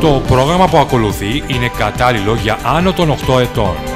Το πρόγραμμα που ακολουθεί είναι κατάλληλο για άνω των 8 ετών.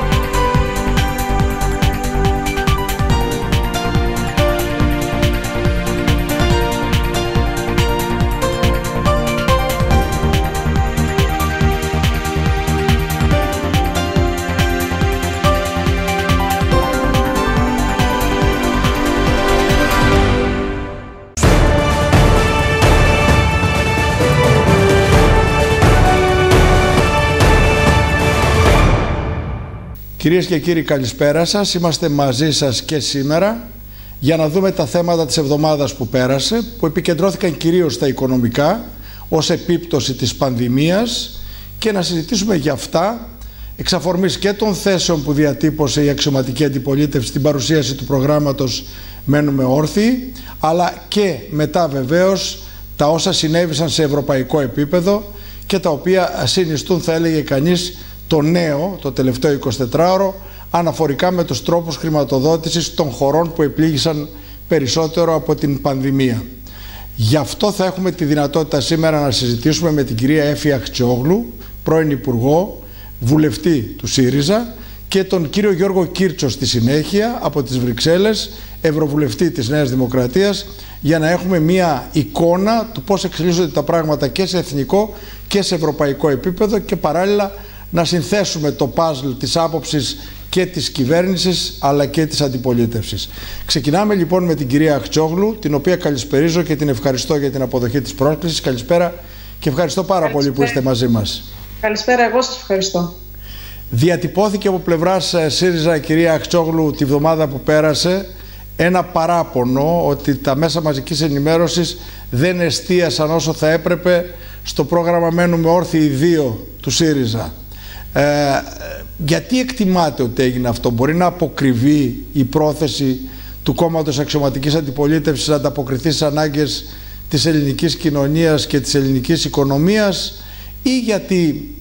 Κυρίες και κύριοι καλησπέρα σας. Είμαστε μαζί σας και σήμερα για να δούμε τα θέματα της εβδομάδας που πέρασε που επικεντρώθηκαν κυρίως στα οικονομικά ως επίπτωση της πανδημίας και να συζητήσουμε για αυτά εξ και των θέσεων που διατύπωσε η αξιωματική αντιπολίτευση στην παρουσίαση του προγράμματος Μένουμε όρθιοι αλλά και μετά βεβαίως τα όσα συνέβησαν σε ευρωπαϊκό επίπεδο και τα οποία συνιστούν θα έλεγε κανείς το νέο, το τελευταίο 24ωρο, αναφορικά με τους τρόπους χρηματοδότησης των χωρών που επλήγησαν περισσότερο από την πανδημία. Γι' αυτό θα έχουμε τη δυνατότητα σήμερα να συζητήσουμε με την κυρία Έφη Αχτσιόγλου, πρώην Υπουργό, βουλευτή του ΣΥΡΙΖΑ και τον κύριο Γιώργο Κίρτσο στη συνέχεια από τις Βρυξέλλες, Ευρωβουλευτή της Νέας Δημοκρατίας, για να έχουμε μία εικόνα του πώς εξελίσσονται τα πράγματα και σε εθνικό και σε ευρωπαϊκό επίπεδο και παράλληλα να συνθέσουμε το παζλ της άποψης και της κυβέρνησης αλλά και της αντιπολίτευσης. Ξεκινάμε λοιπόν με την κυρία Αχτσόγλου, την οποία καλησπερίζω και την ευχαριστώ για την αποδοχή της πρόσκλησης. Καλησπέρα και ευχαριστώ πάρα πολύ που είστε μαζί μας. Καλησπέρα, εγώ σας ευχαριστώ. Διατυπώθηκε από πλευράς ε, ΣΥΡΙΖΑ κυρία Αχτσόγλου τη βδομάδα που πέρασε ένα παράπονο ότι τα μέσα μαζικής ενημέρωσης δεν εστίασαν όσο θα έπρεπε στο πρόγραμμα «Μένουμε όρθιοι 2» του ΣΥΡΙΖΑ. Ε, γιατί εκτιμάτε ότι έγινε αυτό, μπορεί να αποκριβεί η πρόθεση του κόμματος αξιωματικής αντιπολίτευσης να ανταποκριθεί στις ανάγκες της ελληνικής κοινωνίας και της ελληνικής οικονομίας; Ή γιατί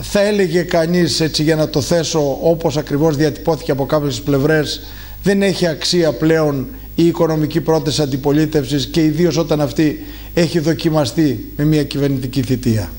θα έλεγε κανείς έτσι για να το θέσω όπως ακριβώς διατυπώθηκε από κάποιες πλευρές δεν έχει αξία πλέον η οικονομική πρόταση αντιπολίτευσης και ιδίως όταν αυτή έχει δοκιμαστεί με μια κυβερνητική θητεία;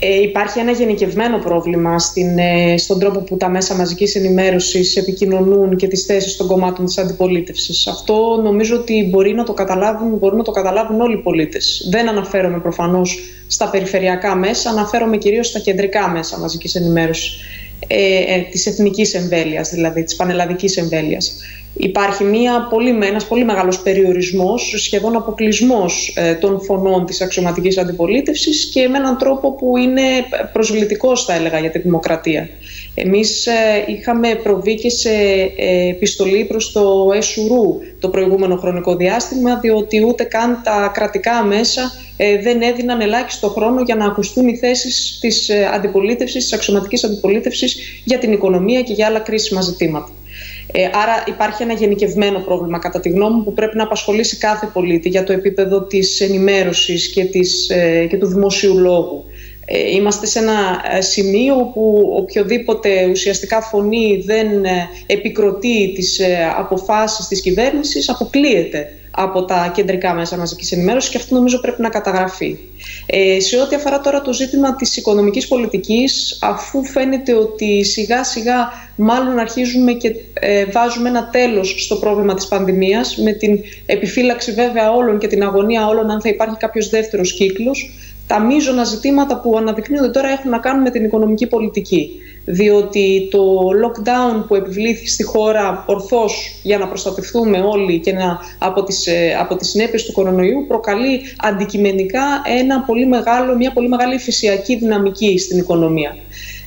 Ε, υπάρχει ένα γενικευμένο πρόβλημα στην, ε, στον τρόπο που τα μέσα μαζικής ενημέρωσης επικοινωνούν και τις θέσεις των κομμάτων της αντιπολίτευσης. Αυτό νομίζω ότι μπορεί να το καταλάβουν, μπορούν να το καταλάβουν όλοι οι πολίτες. Δεν αναφέρομαι προφανώς στα περιφερειακά μέσα, αναφέρομαι κυρίως στα κεντρικά μέσα μαζικής ενημέρωσης. Ε, ε, της εθνικής εμβέλειας, δηλαδή της πανελλαδικής εμβέλειας υπάρχει μια πολύ, ένας πολύ μεγάλος περιορισμός, σχεδόν αποκλεισμός ε, των φωνών της αξιωματικής αντιπολίτευσης και με έναν τρόπο που είναι προσβλητικός θα έλεγα για τη δημοκρατία. Εμείς ε, είχαμε προβεί και σε ε, επιστολή προς το ΕΣΟΥΡΟΥ το προηγούμενο χρονικό διάστημα διότι ούτε καν τα κρατικά μέσα δεν έδιναν ελάχιστο χρόνο για να ακουστούν οι θέσεις της αντιπολίτευσης, της αξιωματικής αντιπολίτευσης για την οικονομία και για άλλα κρίσιμα ζητήματα. Ε, άρα υπάρχει ένα γενικευμένο πρόβλημα κατά τη γνώμη μου που πρέπει να απασχολήσει κάθε πολίτη για το επίπεδο της ενημέρωσης και, της, ε, και του δημοσίου λόγου. Ε, είμαστε σε ένα ε, σημείο που οποιοδήποτε ουσιαστικά φωνή δεν ε, επικροτεί τις αποφάσεις της κυβέρνησης αποκλείεται από τα κεντρικά μέσα μαζικής ενημέρωσης και αυτό νομίζω πρέπει να καταγραφεί. Ε, σε ό,τι αφορά τώρα το ζήτημα της οικονομικής πολιτικής, αφού φαίνεται ότι σιγά σιγά μάλλον αρχίζουμε και ε, βάζουμε ένα τέλος στο πρόβλημα της πανδημίας, με την επιφύλαξη βέβαια όλων και την αγωνία όλων αν θα υπάρχει κάποιος δεύτερος κύκλος, τα μείζωνα ζητήματα που αναδεικνύονται τώρα έχουν να κάνουν με την οικονομική πολιτική. Διότι το lockdown που επιβλήθη στη χώρα ορθώς για να προστατευτούμε όλοι και να, από, τις, ε, από τις συνέπειες του κορονοϊού προκαλεί αντικειμενικά ένα πολύ μεγάλο, μια πολύ μεγάλη φυσιακή δυναμική στην οικονομία.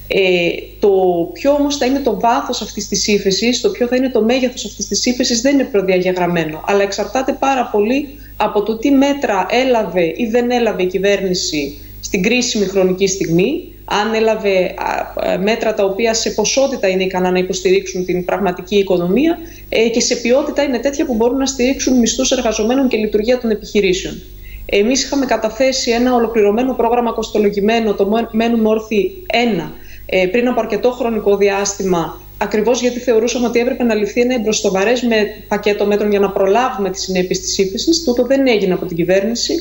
Ε, το ποιο όμως θα είναι το βάθος αυτής της ύφεσης, το ποιο θα είναι το μέγεθος αυτής της ύφεσης δεν είναι προδιαγεγραμμένο, αλλά εξαρτάται πάρα πολύ από το τι μέτρα έλαβε ή δεν έλαβε η κυβέρνηση στην κρίσιμη χρονική στιγμή, αν έλαβε μέτρα τα οποία σε ποσότητα είναι ικανά να υποστηρίξουν την πραγματική οικονομία ε, και σε ποιότητα είναι τέτοια που μπορούν να στηρίξουν μισθούς εργαζομένων και λειτουργία των επιχειρήσεων. Εμείς είχαμε καταθέσει ένα ολοκληρωμένο πρόγραμμα κοστολογημένο, το Μένουμε Όρθιοι 1, ε, πριν από αρκετό χρονικό διάστημα ακριβώς γιατί θεωρούσαμε ότι έπρεπε να ληφθεί ένα εμπροστοβαρές με πακέτο μέτρων για να προλάβουμε τις συνέπειες της ύφεσης. Τούτο δεν έγινε από την κυβέρνηση.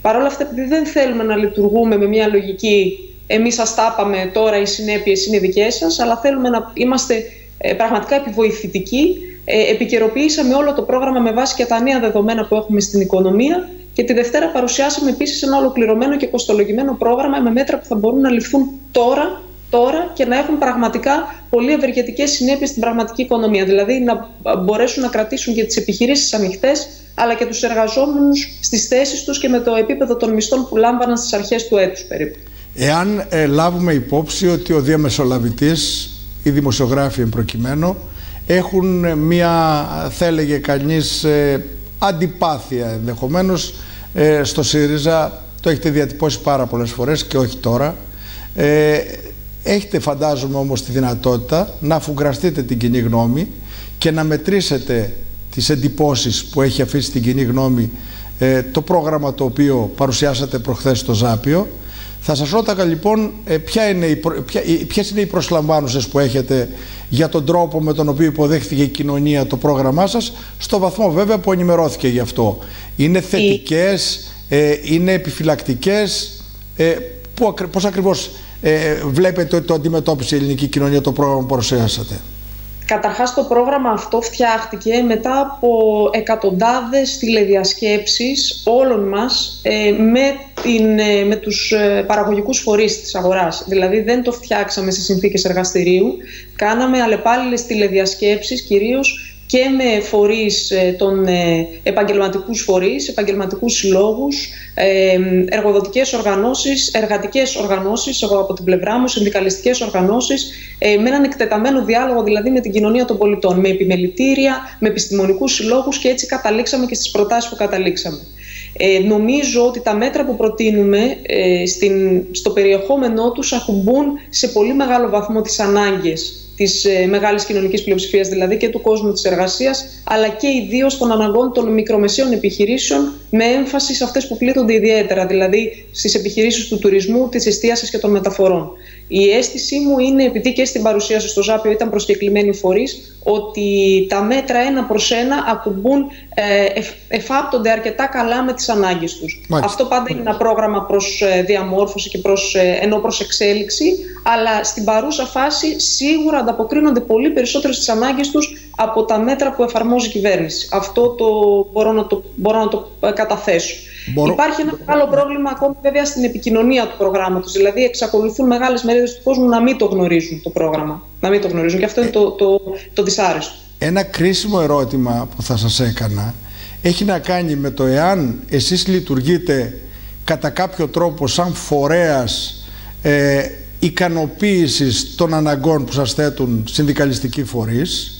Παρ' όλα αυτά, επειδή δεν θέλουμε να λειτουργούμε με μια λογική εμείς σας τα είπαμε τώρα, οι συνέπειες είναι δικές σας, αλλά θέλουμε να είμαστε ε, πραγματικά επιβοηθητικοί. Ε, επικαιροποιήσαμε όλο το πρόγραμμα με βάση και τα νέα δεδομένα που έχουμε στην οικονομία και τη Δευτέρα παρουσιάσαμε επίσης ένα ολοκληρωμένο και κοστολογημένο πρόγραμμα με μέτρα που θα μπορούν να ληφθούν τώρα, τώρα και να έχουν πραγματικά πολύ ευεργετικές συνέπειες στην πραγματική οικονομία. Δηλαδή να μπορέσουν να κρατήσουν και τις επιχειρήσεις ανοιχτές, αλλά και τους εργαζόμενους στις θέσεις τους και με το επίπεδο των μισθών που λάμβαναν στις αρχές του έτους περίπου. Εάν ε, λάβουμε υπόψη ότι ο διαμεσολαβητής, οι δημοσιογράφοι προκειμένου, έχουν ε, μία, θα έλεγε κανείς, ε, αντιπάθεια ενδεχομένως ε, στο ΣΥΡΙΖΑ, το έχετε διατυπώσει πάρα πολλές φορές και όχι τώρα. Ε, έχετε φαντάζομαι όμως τη δυνατότητα να αφουγκραστείτε την κοινή γνώμη και να μετρήσετε τις εντυπώσεις που έχει αφήσει την κοινή γνώμη το πρόγραμμα το οποίο παρουσιάσατε προχθές στο Ζάπιο θα σας ρώταγα λοιπόν ε, ποια είναι οι, ποια, ποιες είναι οι προσλαμβάνουσες που έχετε για τον τρόπο με τον οποίο υποδέχθηκε η κοινωνία το πρόγραμμά σας, στο βαθμό βέβαια που ενημερώθηκε γι' αυτό. Είναι θετικές, ε, είναι επιφυλακτικές, ε, που, πώς ακριβώς ε, βλέπετε ότι το αντιμετώπισε η ελληνική κοινωνία το πρόγραμμα που παρουσιάσατε; Καταρχάς το πρόγραμμα αυτό φτιάχτηκε μετά από εκατοντάδες τηλεδιασκέψεις όλων μας ε, με, την, ε, με τους ε, παραγωγικούς φορείς της αγοράς. Δηλαδή δεν το φτιάξαμε σε συνθήκες εργαστηρίου, κάναμε αλλεπάλληλες τηλεδιασκέψεις κυρίως και με φορείς, ε, των ε, επαγγελματικούς φορείς, επαγγελματικούς συλλόγους, ε, εργοδοτικές οργανώσεις, εργατικές οργανώσεις, εγώ από την πλευρά μου, συνδικαλιστικές οργανώσεις, με έναν εκτεταμένο διάλογο δηλαδή με την κοινωνία των πολιτών, με επιμελητήρια, με επιστημονικούς συλλόγους και έτσι καταλήξαμε και στις προτάσεις που καταλήξαμε. Ε, νομίζω ότι τα μέτρα που προτείνουμε ε, στην, στο περιεχόμενό τους ακουμπούν σε πολύ μεγάλο βαθμό τις ανάγκες της ε, μεγάλης κοινωνικής πλειοψηφίας, δηλαδή και του κόσμου της εργασίας, αλλά και ιδίως των αναγκών των μικρομεσαίων επιχειρήσεων, με έμφαση σε αυτές που πλήττονται ιδιαίτερα, δηλαδή στις επιχειρήσεις του τουρισμού, της εστίασης και των μεταφορών. Η αίσθησή μου είναι, επειδή και στην παρουσίαση στο ΖΑΠΙΟ ήταν προσκεκλημένοι φορείς, ότι τα μέτρα ένα προς ένα ακουμπούν, ε, εφάπτονται αρκετά καλά με τις ανάγκες τους. Αυτό πάντα είναι ένα πρόγραμμα προς ε, διαμόρφωση και προς, ε, ενώ προς εξέλιξη, αλλά στην παρούσα φάση σίγουρα ανταποκρίνονται πολύ περισσότερο στις ανάγκες τους από τα μέτρα που εφαρμόζει η κυβέρνηση. Αυτό το μπορώ να το, μπορώ να το καταθέσω. Υπάρχει ένα μεγάλο πρόβλημα ακόμη βέβαια στην επικοινωνία του προγράμματος. Δηλαδή, εξακολουθούν μεγάλες μερίδες του κόσμου να μην το γνωρίζουν το πρόγραμμα. Να μην το γνωρίζουν. Και αυτό είναι το, το, το δυσάρεστο. Ένα κρίσιμο ερώτημα που θα σας έκανα έχει να κάνει με το εάν εσείς λειτουργείτε κατά κάποιο τρόπο σαν φορέας ε, ικανοποίησης των αναγκών που σας θέτουν συνδικαλιστικοί φορείς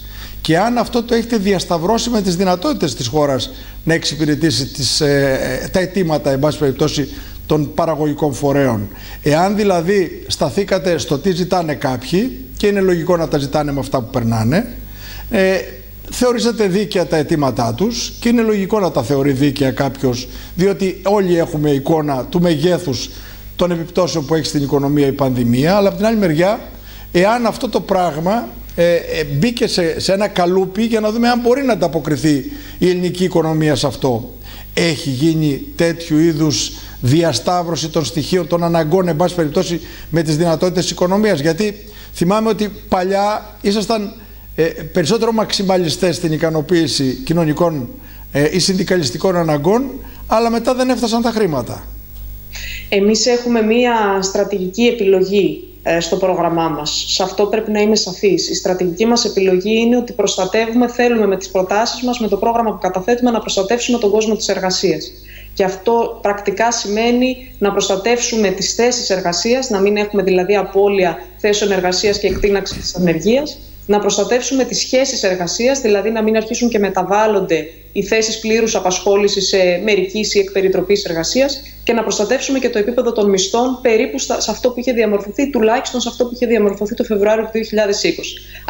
και αν αυτό το έχετε διασταυρώσει με τις δυνατότητες της χώρας να εξυπηρετήσει τις, ε, τα αιτήματα, εν πάση περιπτώσει, των παραγωγικών φορέων. Εάν δηλαδή σταθήκατε στο τι ζητάνε κάποιοι, και είναι λογικό να τα ζητάνε με αυτά που περνάνε, ε, θεωρήσατε δίκαια τα αιτήματά τους και είναι λογικό να τα θεωρεί δίκαια κάποιος, διότι όλοι έχουμε εικόνα του μεγέθους των επιπτώσεων που έχει στην οικονομία η πανδημία, αλλά από την άλλη μεριά, εάν αυτό το πράγμα ε, ε, μπήκε σε, σε ένα καλούπι για να δούμε αν μπορεί να ανταποκριθεί η ελληνική οικονομία σε αυτό. Έχει γίνει τέτοιου είδους διασταύρωση των στοιχείων των αναγκών εν πάση περιπτώσει με τις δυνατότητες της οικονομίας γιατί θυμάμαι ότι παλιά ήσασταν ε, περισσότερο μαξιμαλιστές στην ικανοποίηση κοινωνικών ε, ή συνδικαλιστικών αναγκών αλλά μετά δεν έφτασαν τα χρήματα. Εμείς έχουμε μία στρατηγική επιλογή ε, στο πρόγραμμά μας. Σε αυτό πρέπει να είμαι σαφής. Η στρατηγική μας επιλογή είναι ότι προστατεύουμε, θέλουμε με τις προτάσεις μας, με το πρόγραμμα που καταθέτουμε, να προστατεύσουμε τον κόσμο της εργασίας. Και αυτό πρακτικά σημαίνει να προστατεύσουμε τις θέσεις εργασίας, να μην έχουμε δηλαδή απώλεια θέσεων εργασίας και εκτείναξης της ανεργίας, να προστατεύσουμε τις σχέσεις εργασίας, δηλαδή να μην αρχίσουν και μεταβάλλονται οι θέσεις πλήρους απασχόλησης σε μερικής ή εκπεριτροπής εργασίας και να προστατεύσουμε και το επίπεδο των μισθών περίπου σε αυτό που είχε διαμορφωθεί, τουλάχιστον σε αυτό που είχε διαμορφωθεί το Φεβρουάριο του 2020.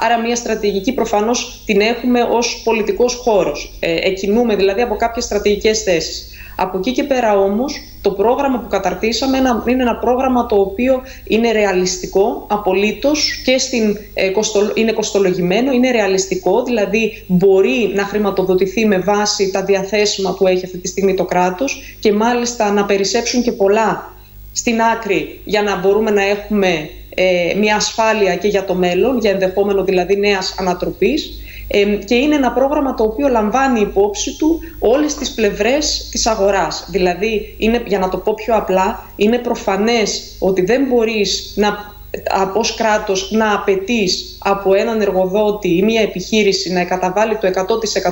Άρα μια στρατηγική προφανώς την έχουμε ως πολιτικός χώρος. Ε, εκινούμε δηλαδή από κάποιες στρατηγικές θέσεις. Από εκεί και πέρα όμως Το πρόγραμμα που καταρτήσαμε είναι ένα πρόγραμμα το οποίο είναι ρεαλιστικό απολύτως και στην, ε, είναι κοστολογημένο, είναι ρεαλιστικό, δηλαδή μπορεί να χρηματοδοτηθεί με βάση τα διαθέσιμα που έχει αυτή τη στιγμή το κράτος και μάλιστα να περισσέψουν και πολλά στην άκρη για να μπορούμε να έχουμε ε, μια ασφάλεια και για το μέλλον, για ενδεχόμενο δηλαδή νέας ανατροπής και είναι ένα πρόγραμμα το οποίο λαμβάνει υπόψη του όλες τις πλευρές της αγοράς. Δηλαδή, είναι, για να το πω πιο απλά, είναι προφανές ότι δεν μπορείς να ως κράτος να απαιτείς από έναν εργοδότη ή μια επιχείρηση να καταβάλει το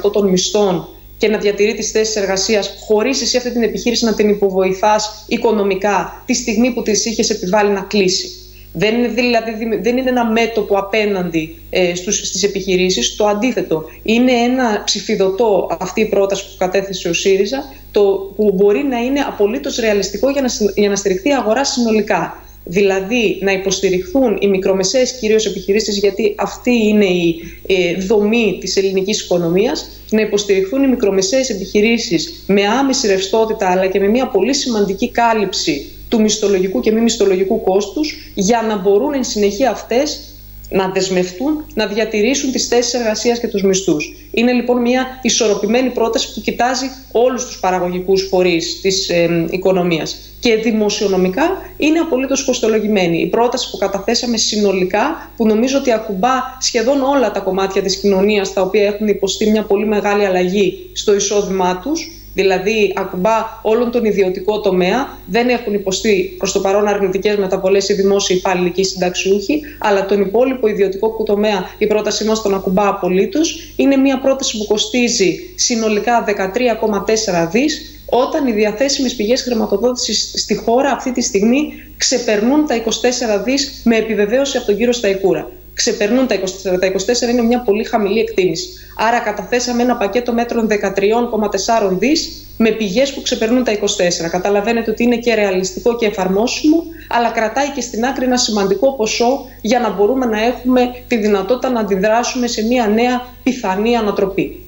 100% των μισθών και να διατηρεί τις θέσεις εργασίας χωρίς εσύ αυτή την επιχείρηση να την υποβοηθάς οικονομικά τη στιγμή που της είχες επιβάλει να κλείσει. Δεν είναι, δηλαδή, δεν είναι ένα μέτωπο απέναντι ε, στους, στις επιχειρήσεις, το αντίθετο. Είναι ένα ψηφιδωτό αυτή η πρόταση που κατέθεσε ο ΣΥΡΙΖΑ, το, που μπορεί να είναι απολύτως ρεαλιστικό για να, για να στηριχθεί η αγορά συνολικά. Δηλαδή να υποστηριχθούν οι μικρομεσαίες κυρίως επιχειρήσεις γιατί αυτή είναι η ε, δομή της ελληνικής οικονομίας να υποστηριχθούν οι μικρομεσαίες επιχειρήσεις με άμεση ρευστότητα αλλά και με μια πολύ σημαντική κάλυψη του μισθολογικού και μη μισθολογικού κόστους για να μπορούν εν συνεχεία αυτές να δεσμευτούν, να διατηρήσουν τις θέσεις εργασίας και τους μισθούς. Είναι λοιπόν μια ισορροπημένη πρόταση που κοιτάζει όλους τους παραγωγικούς φορείς της ε, οικονομίας. Και δημοσιονομικά είναι απολύτως κοστολογημένη. Η πρόταση που καταθέσαμε συνολικά, που νομίζω ότι ακουμπά σχεδόν όλα τα κομμάτια της κοινωνίας, τα οποία έχουν υποστεί μια πολύ μεγάλη αλλαγή στο εισόδημά τους, δηλαδή ακουμπά όλον τον ιδιωτικό τομέα. Δεν έχουν υποστεί προς το παρόν αρνητικές μεταβολές οι δημόσιοι υπάλληλοι και οι συνταξιούχοι, αλλά τον υπόλοιπο ιδιωτικό τομέα η πρότασή μας τον ακουμπά απολύτως. Είναι μια πρόταση που κοστίζει συνολικά 13,4 δις, όταν οι διαθέσιμες πηγές χρηματοδότησης στη χώρα αυτή τη στιγμή ξεπερνούν τα 24 δις με επιβεβαίωση από τον κύριο Σταϊκούρα ξεπερνούν τα 24. Τα 24 είναι μια πολύ χαμηλή εκτίμηση. Άρα καταθέσαμε ένα πακέτο μέτρων 13,4 δις με πηγές που ξεπερνούν τα 24. Καταλαβαίνετε ότι είναι και ρεαλιστικό και εφαρμόσιμο, αλλά κρατάει και στην άκρη ένα σημαντικό ποσό για να μπορούμε να έχουμε τη δυνατότητα να αντιδράσουμε σε μια νέα πιθανή ανατροπή.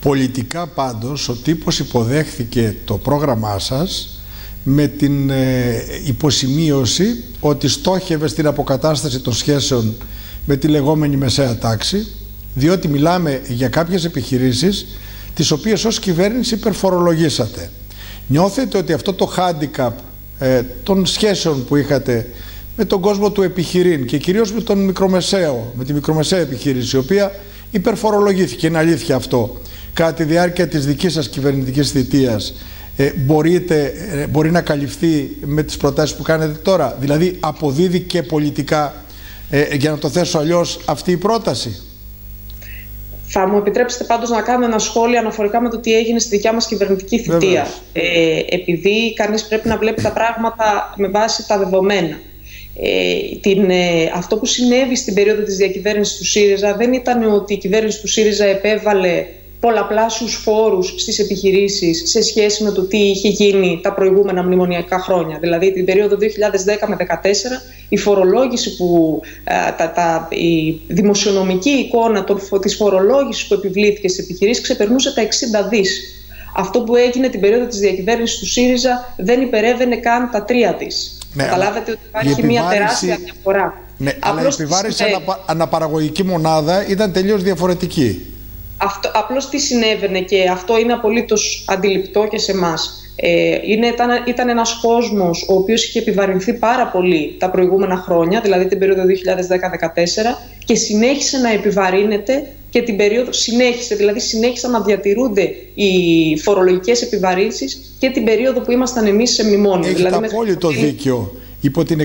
Πολιτικά πάντως ο τύπος υποδέχθηκε το πρόγραμμά σας με την ε, υποσημείωση ότι στόχευε στην αποκατάσταση των σχέσεων με τη λεγόμενη μεσαία τάξη, διότι μιλάμε για κάποιες επιχειρήσεις τις οποίες ως κυβέρνηση υπερφορολογήσατε. Νιώθετε ότι αυτό το handicap ε, των σχέσεων που είχατε με τον κόσμο του επιχειρήν και κυρίως με τον μικρομεσαίο, με τη μικρομεσαία επιχείρηση, η οποία υπερφορολογήθηκε, είναι αλήθεια αυτό, κατά τη διάρκεια της δικής σας κυβερνητικής θητείας, ε, μπορείτε, ε, μπορεί να καλυφθεί με τις προτάσεις που κάνετε τώρα; Δηλαδή αποδίδει και πολιτικά ε, για να το θέσω αλλιώς αυτή η πρόταση. Θα μου επιτρέψετε πάντως να κάνω ένα σχόλιο αναφορικά με το τι έγινε στη δικιά μας κυβερνητική θητεία. Ε, επειδή κανείς πρέπει να βλέπει τα πράγματα με βάση τα δεδομένα. Ε, την, ε, αυτό που συνέβη στην περίοδο της διακυβέρνησης του ΣΥΡΙΖΑ δεν ήταν ότι η κυβέρνηση του ΣΥΡΙΖΑ επέβαλε πολλαπλάσιους φόρους στις επιχειρήσεις σε σχέση με το τι είχε γίνει τα προηγούμενα μνημονιακά χρόνια. Δηλαδή την περίοδο 2010 με 2014 η φορολόγηση που, ε, τα, τα, η δημοσιονομική εικόνα των, της φορολόγησης που επιβλήθηκε στις επιχειρήσεις ξεπερνούσε τα 60 δις. Αυτό που έγινε την περίοδο της διακυβέρνησης του ΣΥΡΙΖΑ δεν υπερεύαινε καν τα τρία της. Ναι, Καταλάβετε ότι υπάρχει μια τεράστια διαφορά. Ναι, αλλά η επιβάρηση αναπαραγωγική μονάδα ήταν τελείως διαφορετική. Αυτό, απλώς τι συνέβαινε και αυτό είναι απολύτως αντιληπτό και σε εμάς. Ε, ήταν, ήταν ένας κόσμος ο οποίος είχε επιβαρυνθεί πάρα πολύ τα προηγούμενα χρόνια, δηλαδή την περίοδο 2010-2014 και συνέχισε να επιβαρύνεται και την περίοδο συνέχισε, δηλαδή συνέχισαν να διατηρούνται οι φορολογικές επιβαρύνσεις και την περίοδο που ήμασταν εμείς σε μνημόνιο. Έχει δηλαδή, απόλυτο δίκιο. Υπό την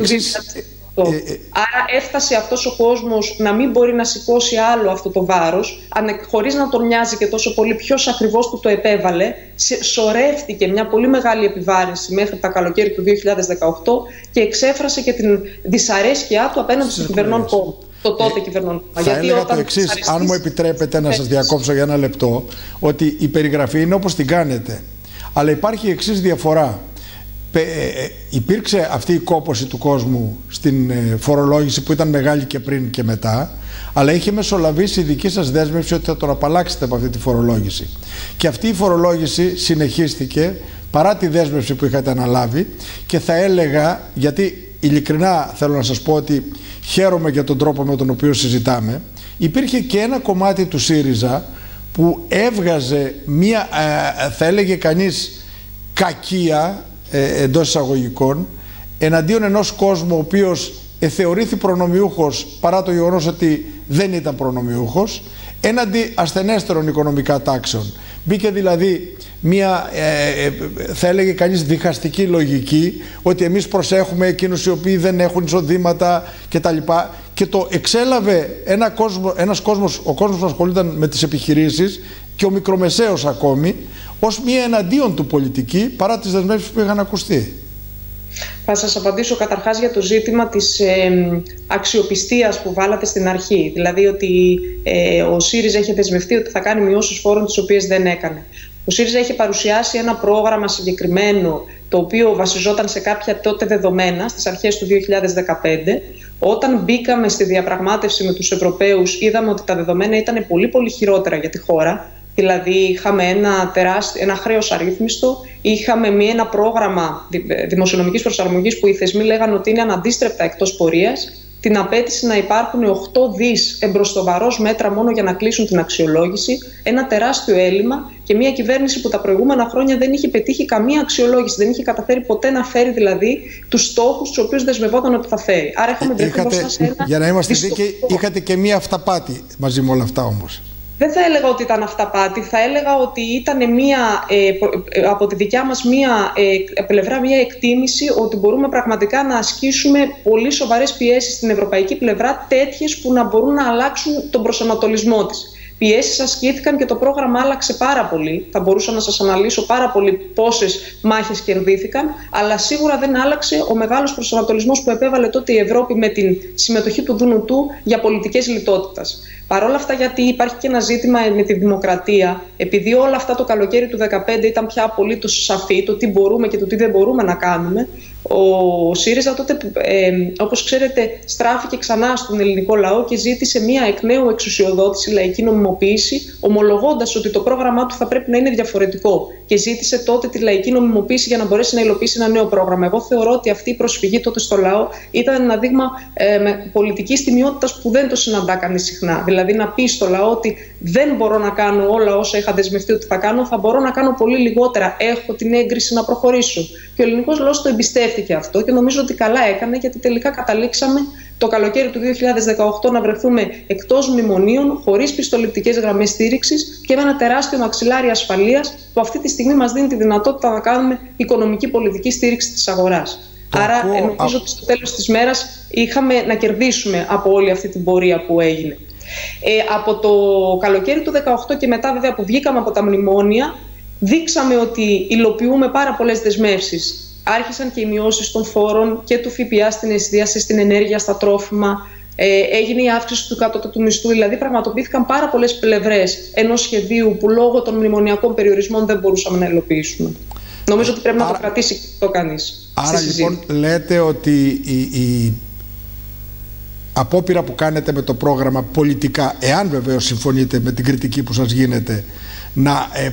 εξής ε, ε, Άρα έφτασε αυτός ο κόσμος να μην μπορεί να σηκώσει άλλο αυτό το βάρος, χωρίς να τον μοιάζει και τόσο πολύ ποιος ακριβώς του το επέβαλε, σωρεύτηκε μια πολύ μεγάλη επιβάρυνση μέχρι τα καλοκαίρι του 2018 και εξέφρασε και την δυσαρέσκειά του απέναντι στο κυβερνών κόμμα. Το τότε ε, κυβερνών κόμμα. Θα έλεγα το εξής, αν μου επιτρέπετε να σας διακόψω για ένα λεπτό, ότι η περιγραφή είναι όπως την κάνετε. Αλλά υπάρχει η εξής διαφορά. Ε, ε, υπήρξε αυτή η κόπωση του κόσμου στην ε, φορολόγηση που ήταν μεγάλη και πριν και μετά αλλά είχε μεσολαβήσει η δική σας δέσμευση ότι θα τον απαλλάξετε από αυτή τη φορολόγηση. Και αυτή η φορολόγηση συνεχίστηκε παρά τη δέσμευση που είχατε αναλάβει και θα έλεγα, γιατί ειλικρινά θέλω να σας πω ότι χαίρομαι για τον τρόπο με τον οποίο συζητάμε, υπήρχε και ένα κομμάτι του ΣΥΡΙΖΑ που έβγαζε μία, ε, θα έλεγε κανείς, κακία ε, εντός εισαγωγικών εναντίον ενός κόσμου ο οποίος θεωρήθη προνομιούχος παρά το γεγονός ότι δεν ήταν προνομιούχος έναντι ασθενέστερων οικονομικά τάξεων. Μπήκε δηλαδή μια, ε, ε, θα έλεγε κανείς, διχαστική λογική ότι εμείς προσέχουμε εκείνους οι οποίοι δεν έχουν εισοδήματα κτλ. Και το εξέλαβε ένα κόσμος, ένας κόσμος, ο κόσμος που ασχολούνταν με τις επιχειρήσεις και ο μικρομεσαίος ακόμη, ως μια εναντίον του πολιτική παρά τις δεσμεύσεις που είχαν ακουστεί. Θα σας απαντήσω καταρχάς για το ζήτημα της ε, αξιοπιστίας που βάλατε στην αρχή. Δηλαδή ότι ε, ο ΣΥΡΙΖΑ έχει δεσμευτεί ότι θα κάνει μειώσεις φόρων τις οποίες δεν έκανε. Ο ΣΥΡΙΖΑ έχει παρουσιάσει ένα πρόγραμμα συγκεκριμένο το οποίο βασιζόταν σε κάποια τότε δεδομένα στις αρχές του 2015. Όταν μπήκαμε στη διαπραγμάτευση με τους Ευρωπαίους είδαμε ότι τα δεδομένα ήταν πολύ πολύ χειρότερα για τη χώρα Δηλαδή είχαμε ένα, τεράστιο, ένα χρέος αρρύθμιστο, είχαμε μία, ένα πρόγραμμα δημοσιονομικής προσαρμογής που οι θεσμοί λέγανε ότι είναι αναντίστρεπτα εκτός πορείας, την απέτηση να υπάρχουν 8 δις εμπροστοβαρός μέτρα μόνο για να κλείσουν την αξιολόγηση, ένα τεράστιο έλλειμμα και μια κυβέρνηση που τα προηγούμενα χρόνια δεν είχε πετύχει καμία αξιολόγηση, δεν είχε καταφέρει ποτέ να φέρει δηλαδή τους στόχους τους οποίους δεσμευόταν ότι θα φέρει. Άρα είχαμε βρεθεί μπροστά σε ένα Για να είμαστε δίκαιοι, είχατε και μια αυταπάτη μαζί με όλα αυτά όμως. Δεν θα έλεγα ότι ήταν αυταπάτη, θα έλεγα ότι ήταν μία, ε, ε, από τη δικιά μας μία ε, πλευρά μία εκτίμηση ότι μπορούμε πραγματικά να ασκήσουμε πολύ σοβαρές πιέσεις στην ευρωπαϊκή πλευρά, τέτοιες που να μπορούν να αλλάξουν τον προσανατολισμό της. Πιέσεις ασκήθηκαν και το πρόγραμμα άλλαξε πάρα πολύ. Θα μπορούσα να σας αναλύσω πάρα πολύ πόσες μάχες κερδίθηκαν, αλλά σίγουρα δεν άλλαξε ο μεγάλος προσανατολισμός που επέβαλε τότε η Ευρώπη με την συμμετοχή του Δουνουτού για πολιτικές λιτότητας. Παρ' όλα αυτά, γιατί υπάρχει και ένα ζήτημα με τη δημοκρατία, επειδή όλα αυτά το καλοκαίρι του 2015 ήταν πια απολύτως σαφή το τι μπορούμε και το τι δεν μπορούμε να κάνουμε, ο ΣΥΡΙΖΑ τότε, ε, όπως ξέρετε, στράφηκε ξανά στον ελληνικό λαό και ζήτησε μία εκ νέου εξουσιοδότηση, λαϊκή νομιμοποίηση, ομολογώντας ότι το πρόγραμμά του θα πρέπει να είναι διαφορετικό. Και ζήτησε τότε τη λαϊκή νομιμοποίηση για να μπορέσει να υλοποιήσει ένα νέο πρόγραμμα. Εγώ θεωρώ ότι αυτή η προσφυγή τότε στο λαό ήταν ένα δείγμα ε, με πολιτικής τιμιότητας που δεν το συναντά κανείς συχνά. Δηλαδή να πει στο λαό ότι δεν μπορώ να κάνω όλα όσα είχα δεσμευτεί ότι θα κάνω, θα μπορώ να κάνω πολύ λιγότερα. Έχω την έγκριση να προχωρήσω. Και ο ελληνικός λαός το εμπιστεύτηκε αυτό και νομίζω ότι καλά έκανε γιατί τελικά καταλήξαμε το καλοκαίρι του 2018 να βρεθούμε εκτός μνημονίων, χωρίς πιστοληπτικές γραμμές στήριξης και με ένα τεράστιο μαξιλάρι ασφαλείας που αυτή τη στιγμή μας δίνει τη δυνατότητα να κάνουμε οικονομική πολιτική στήριξη της αγοράς. Άρα, νομίζω ότι στο τέλος της μέρας είχαμε να κερδίσουμε από όλη αυτή την πορεία που έγινε. Ε, από το καλοκαίρι του 2018 και μετά βέβαια που βγήκαμε από τα μνημόνια δείξαμε ότι υλοποιούμε πάρα πολλές δεσμεύσεις. Άρχισαν και οι μειώσεις των φόρων και του ΦΠΑ στην εστίαση, στην ενέργεια, στα τρόφιμα. Ε, έγινε η αύξηση του κατώτατου μισθού. Δηλαδή, πραγματοποιήθηκαν πάρα πολλές πλευρές ενός σχεδίου που λόγω των μνημονιακών περιορισμών δεν μπορούσαμε να υλοποιήσουμε. Νομίζω ότι πρέπει να το κρατήσει το κανείς. Άρα, λοιπόν, λέτε ότι η, η απόπειρα που κάνετε με το πρόγραμμα πολιτικά, εάν βεβαίως συμφωνείτε με την κριτική που σας γίνεται, να ε,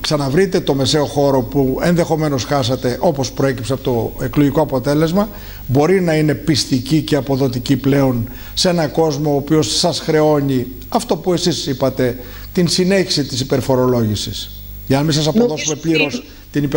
ξαναβρείτε το μεσαίο χώρο που ενδεχομένως χάσατε όπως προέκυψε από το εκλογικό αποτέλεσμα μπορεί να είναι πιστική και αποδοτική πλέον σε ένα κόσμο ο οποίος σας χρεώνει αυτό που εσείς είπατε την συνέχιση της υπερφορολόγησης για να μην σας αποδώσουμε πλήρως την,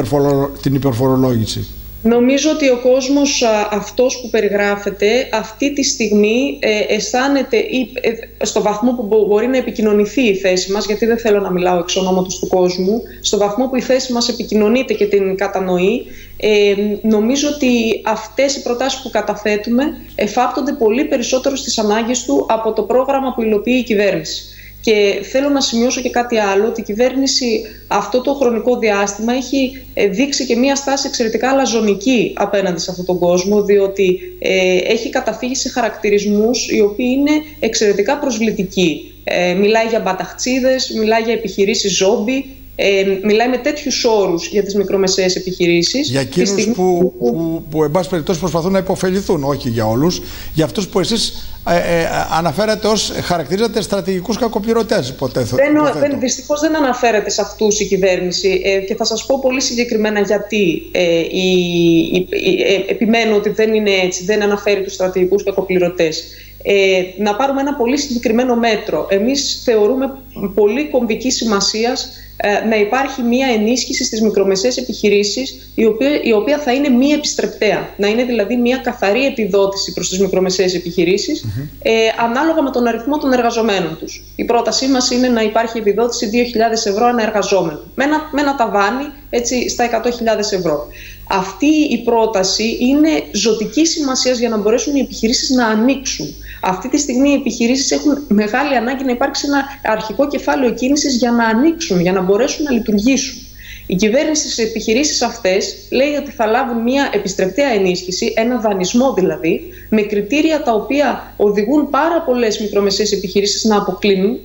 την υπερφορολόγηση. Νομίζω ότι ο κόσμος αυτός που περιγράφεται αυτή τη στιγμή ε, αισθάνεται ή, ε, στο βαθμό που μπορεί να επικοινωνηθεί η θέση μας, γιατί δεν θέλω να μιλάω εξ ονόματος του κόσμου, στο βαθμό που η θέση μας επικοινωνείται και την κατανοεί, ε, νομίζω ότι αυτές οι προτάσεις που καταθέτουμε εφάπτονται πολύ περισσότερο στις ανάγκες του από το πρόγραμμα που υλοποιεί η κυβέρνηση. Και θέλω να σημειώσω και κάτι άλλο, ότι η κυβέρνηση αυτό το χρονικό διάστημα έχει ε, δείξει και μία στάση εξαιρετικά αλαζονική απέναντι σε αυτόν τον κόσμο, διότι ε, έχει καταφύγει σε χαρακτηρισμούς οι οποίοι είναι εξαιρετικά προσβλητικοί. Ε, μιλάει για μπαταχτσίδες, μιλάει για επιχειρήσεις ζόμπι, ε, μιλάει με τέτοιους όρους για τις μικρομεσαίες επιχειρήσεις. Για εκείνους που, που, που, που, εν πάση περιπτώσει, προσπαθούν να υποφεληθούν, όχι για όλους. Για αυτούς που εσείς ε, ε, αναφέρεται ως, χαρακτηρίζεται στρατηγικούς κακοπληρωτές υποτίθετο. Δεν, δεν, δυστυχώς δεν αναφέρεται σε αυτούς η κυβέρνηση ε, και θα σας πω πολύ συγκεκριμένα γιατί ε, η, η, ε, επιμένω ότι δεν είναι έτσι, δεν αναφέρει τους στρατηγικούς κακοπληρωτές. Ε, να πάρουμε ένα πολύ συγκεκριμένο μέτρο. Εμείς θεωρούμε πολύ κομβική σημασίας ε, να υπάρχει μία ενίσχυση στις μικρομεσαίες επιχειρήσεις η οποία, η οποία θα είναι μη επιστρεπτέα. Να είναι δηλαδή μία καθαρή επιδότηση προς τις μικρομεσαίες ε, ανάλογα με τον αριθμό των εργαζομένων τους. Η πρότασή μας είναι να υπάρχει επιδότηση 2.000 ευρώ ανά εργαζόμενο με ένα, με ένα ταβάνι έτσι, στα 100.000 ευρώ. Αυτή η πρόταση είναι ζωτική σημασίας για να μπορέσουν οι επιχειρήσεις να ανοίξουν. Αυτή τη στιγμή οι επιχειρήσεις έχουν μεγάλη ανάγκη να υπάρξει ένα αρχικό κεφάλαιο κίνησης για να ανοίξουν, για να μπορέσουν να λειτουργήσουν. Η κυβέρνηση στι επιχειρήσεις αυτές λέει ότι θα λάβουν μια επιστρεπτέα ενίσχυση, ένα δανεισμό δηλαδή, με κριτήρια τα οποία οδηγούν πάρα πολλές μικρομεσαίες επιχειρήσεις να,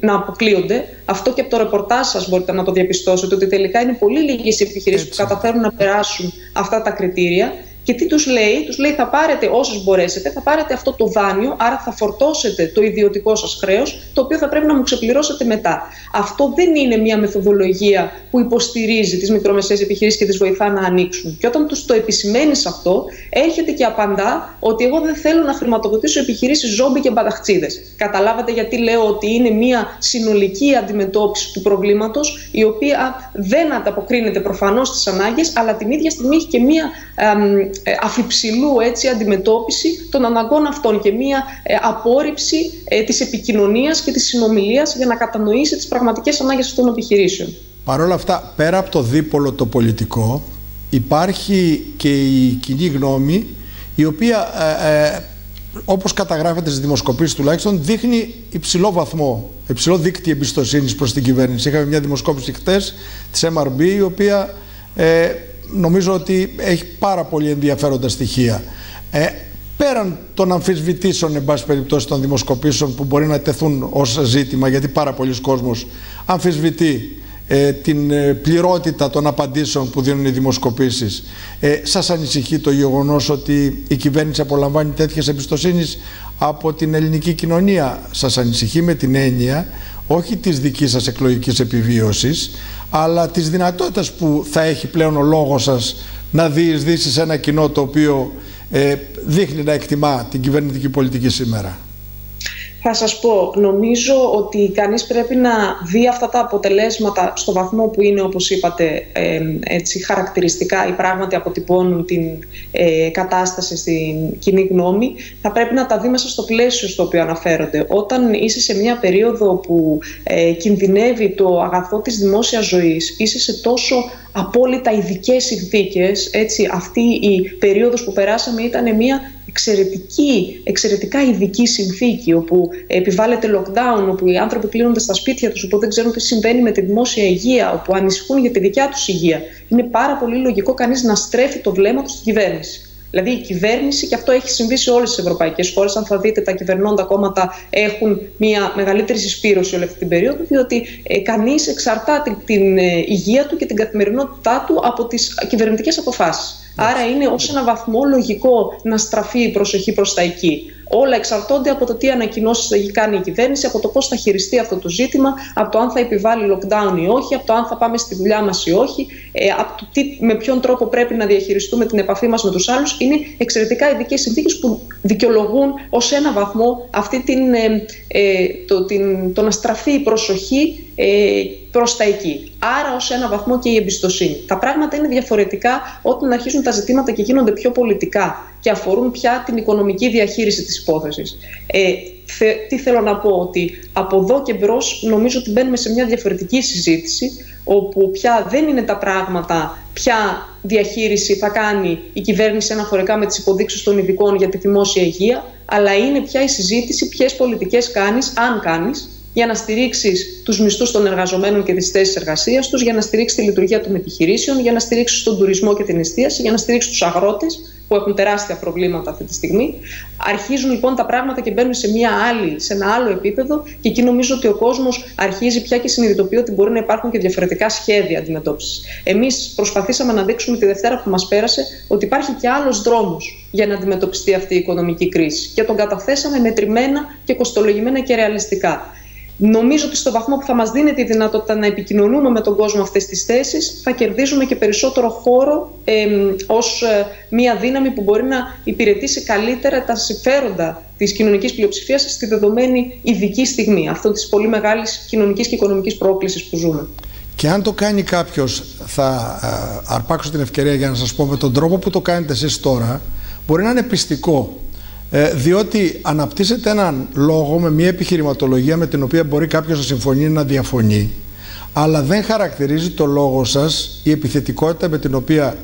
να αποκλείονται. Αυτό και από το ρεπορτάζ σας μπορείτε να το διαπιστώσετε, ότι τελικά είναι πολύ λίγες οι επιχειρήσεις που καταφέρουν να περάσουν αυτά τα κριτήρια και τι τους λέει, τους λέει θα πάρετε όσες μπορέσετε, θα πάρετε αυτό το δάνειο, άρα θα φορτώσετε το ιδιωτικό σας χρέος, το οποίο θα πρέπει να μου ξεπληρώσετε μετά. Αυτό δεν είναι μια μεθοδολογία που υποστηρίζει τις μικρομεσαίες επιχειρήσεις και τις βοηθά να ανοίξουν. Και όταν τους το επισημαίνεις αυτό, έρχεται και απαντά ότι εγώ δεν θέλω να χρηματοδοτήσω επιχειρήσεις ζόμπι και μπαταχτσίδες. Καταλάβατε γιατί λέω ότι είναι μια συνολική αντιμετώπιση του προβλήματος, η οποία δεν ανταποκρίνεται προφανώς στις ανάγκες, αλλά την ίδια στιγμή έχει και μια ε, αφιψηλού έτσι, αντιμετώπιση των αναγκών αυτών και μία ε, απόρριψη ε, της επικοινωνίας και της συνομιλίας για να κατανοήσει τις πραγματικές ανάγκες αυτών των επιχειρήσεων. Παρ' όλα αυτά, πέρα από το δίπολο το πολιτικό, υπάρχει και η κοινή γνώμη η οποία ε, όπως καταγράφεται στις δημοσκοπήσεις τουλάχιστον δείχνει υψηλό βαθμό, υψηλό δίκτυο εμπιστοσύνης προς την κυβέρνηση. Είχαμε μια δημοσκόπηση χτες της MRB η οποία ε, νομίζω ότι έχει πάρα πολύ ενδιαφέροντα στοιχεία. Ε, πέραν των αμφισβητήσεων, εν πάση περιπτώσει, των δημοσκοπήσεων που μπορεί να τεθούν ως ζήτημα, γιατί πάρα πολλοί κόσμος αμφισβητεί ε, την ε, πληρότητα των απαντήσεων που δίνουν οι δημοσκοπήσεις. Ε, σας ανησυχεί το γεγονός ότι η κυβέρνηση απολαμβάνει τέτοιες εμπιστοσύνης από την ελληνική κοινωνία; Σας ανησυχεί με την έννοια όχι της δικής σας εκλογικής επιβίωσης, αλλά της δυνατότητας που θα έχει πλέον ο λόγος σας να διεισδύσει σε ένα κοινό το οποίο ε, δείχνει να εκτιμά την κυβερνητική πολιτική σήμερα. Θα σας πω, νομίζω ότι κανείς πρέπει να δει αυτά τα αποτελέσματα στο βαθμό που είναι, όπως είπατε, έτσι, χαρακτηριστικά ή πράγματι αποτυπώνουν την ε, κατάσταση στην κοινή γνώμη. Θα πρέπει να τα δει μέσα στο πλαίσιο στο οποίο αναφέρονται. Όταν είσαι σε μια περίοδο που ε, κινδυνεύει το αγαθό της δημόσιας ζωής, είσαι σε τόσο απόλυτα ειδικές συνθήκες. Αυτή η περίοδος που περάσαμε ήταν μια εξαιρετική, εξαιρετικά ειδική συνθήκη όπου επιβάλλεται lockdown, όπου οι άνθρωποι κλείνονται στα σπίτια τους, όπου δεν ξέρουν τι συμβαίνει με τη δημόσια υγεία, όπου ανησυχούν για τη δικιά τους υγεία. Είναι πάρα πολύ λογικό κανείς να στρέφει το βλέμμα του στην κυβέρνηση. Δηλαδή η κυβέρνηση, και αυτό έχει συμβεί σε όλες τις ευρωπαϊκές χώρες, αν θα δείτε, τα κυβερνώντα κόμματα έχουν μια μεγαλύτερη συσπήρωση όλη αυτή την περίοδο, διότι ε, κανείς εξαρτάται την ε, υγεία του και την καθημερινότητά του από τις κυβερνητικές αποφάσεις. Άρα είναι ως ένα βαθμό λογικό να στραφεί η προσοχή προς τα εκεί. Όλα εξαρτώνται από το τι ανακοινώσεις θα κάνει η κυβέρνηση, από το πώς θα χειριστεί αυτό το ζήτημα, από το αν θα επιβάλλει lockdown ή όχι, από το αν θα πάμε στη δουλειά μας ή όχι, ε, από το τι, με ποιον τρόπο πρέπει να διαχειριστούμε την επαφή μας με τους άλλους. Είναι εξαιρετικά ειδικές συνθήκες που δικαιολογούν ως ένα βαθμό αυτή την, ε, ε, το, την, το να στραφεί η προσοχή ε, προς τα εκεί. Άρα ως ένα βαθμό και η εμπιστοσύνη. Τα πράγματα είναι διαφορετικά όταν αρχίζουν τα ζητήματα και γίνονται πιο πολιτικά και αφορούν πια την οικονομική διαχείριση της υπόθεσης. Ε, τι θέλω να πω, ότι από εδώ και μπρος νομίζω ότι μπαίνουμε σε μια διαφορετική συζήτηση όπου πια δεν είναι τα πράγματα ποια διαχείριση θα κάνει η κυβέρνηση αναφορικά με τις υποδείξεις των ειδικών για τη δημόσια υγεία, αλλά είναι πια η συζήτηση ποιες πολιτικές κάνεις, αν κάνεις, για να στηρίξεις τους μισθούς των εργαζομένων και τις θέσεις εργασίας τους, για να στηρίξεις τη λειτουργία των επιχειρήσεων, για να στηρίξεις τον τουρισμό και την εστίαση, για να στηρίξεις τους αγρότες που έχουν τεράστια προβλήματα αυτή τη στιγμή. Αρχίζουν λοιπόν τα πράγματα και μπαίνουν σε, μια άλλη, σε ένα άλλο επίπεδο και εκεί νομίζω ότι ο κόσμος αρχίζει πια και συνειδητοποιεί ότι μπορεί να υπάρχουν και διαφορετικά σχέδια αντιμετώπισης. Εμείς προσπαθήσαμε να δείξουμε τη Δευτέρα που μας πέρασε ότι υπάρχει και άλλος δρόμος για να αντιμετωπιστεί αυτή η οικονομική κρίση και τον καταθέσαμε μετρημένα και κοστολογημένα και ρεαλιστικά. Νομίζω ότι στο βαθμό που θα μας δίνει τη δυνατότητα να επικοινωνούμε με τον κόσμο αυτές τις θέσεις θα κερδίζουμε και περισσότερο χώρο ε, ως μια δύναμη που μπορεί να υπηρετήσει καλύτερα τα συμφέροντα της κοινωνικής πλειοψηφίας στη δεδομένη ειδική στιγμή αυτό της πολύ μεγάλης κοινωνικής και οικονομικής πρόκλησης που ζούμε. Και αν το κάνει κάποιος, θα ε, αρπάξω την ευκαιρία για να σας πω με τον τρόπο που το κάνετε εσείς τώρα, μπορεί να είναι πιστικό ε, διότι αναπτύσσεται έναν λόγο με μια επιχειρηματολογία με την οποία μπορεί κάποιος να συμφωνεί ή να διαφωνεί. Αλλά δεν χαρακτηρίζει το λόγο σας η επιθετικότητα με την οποία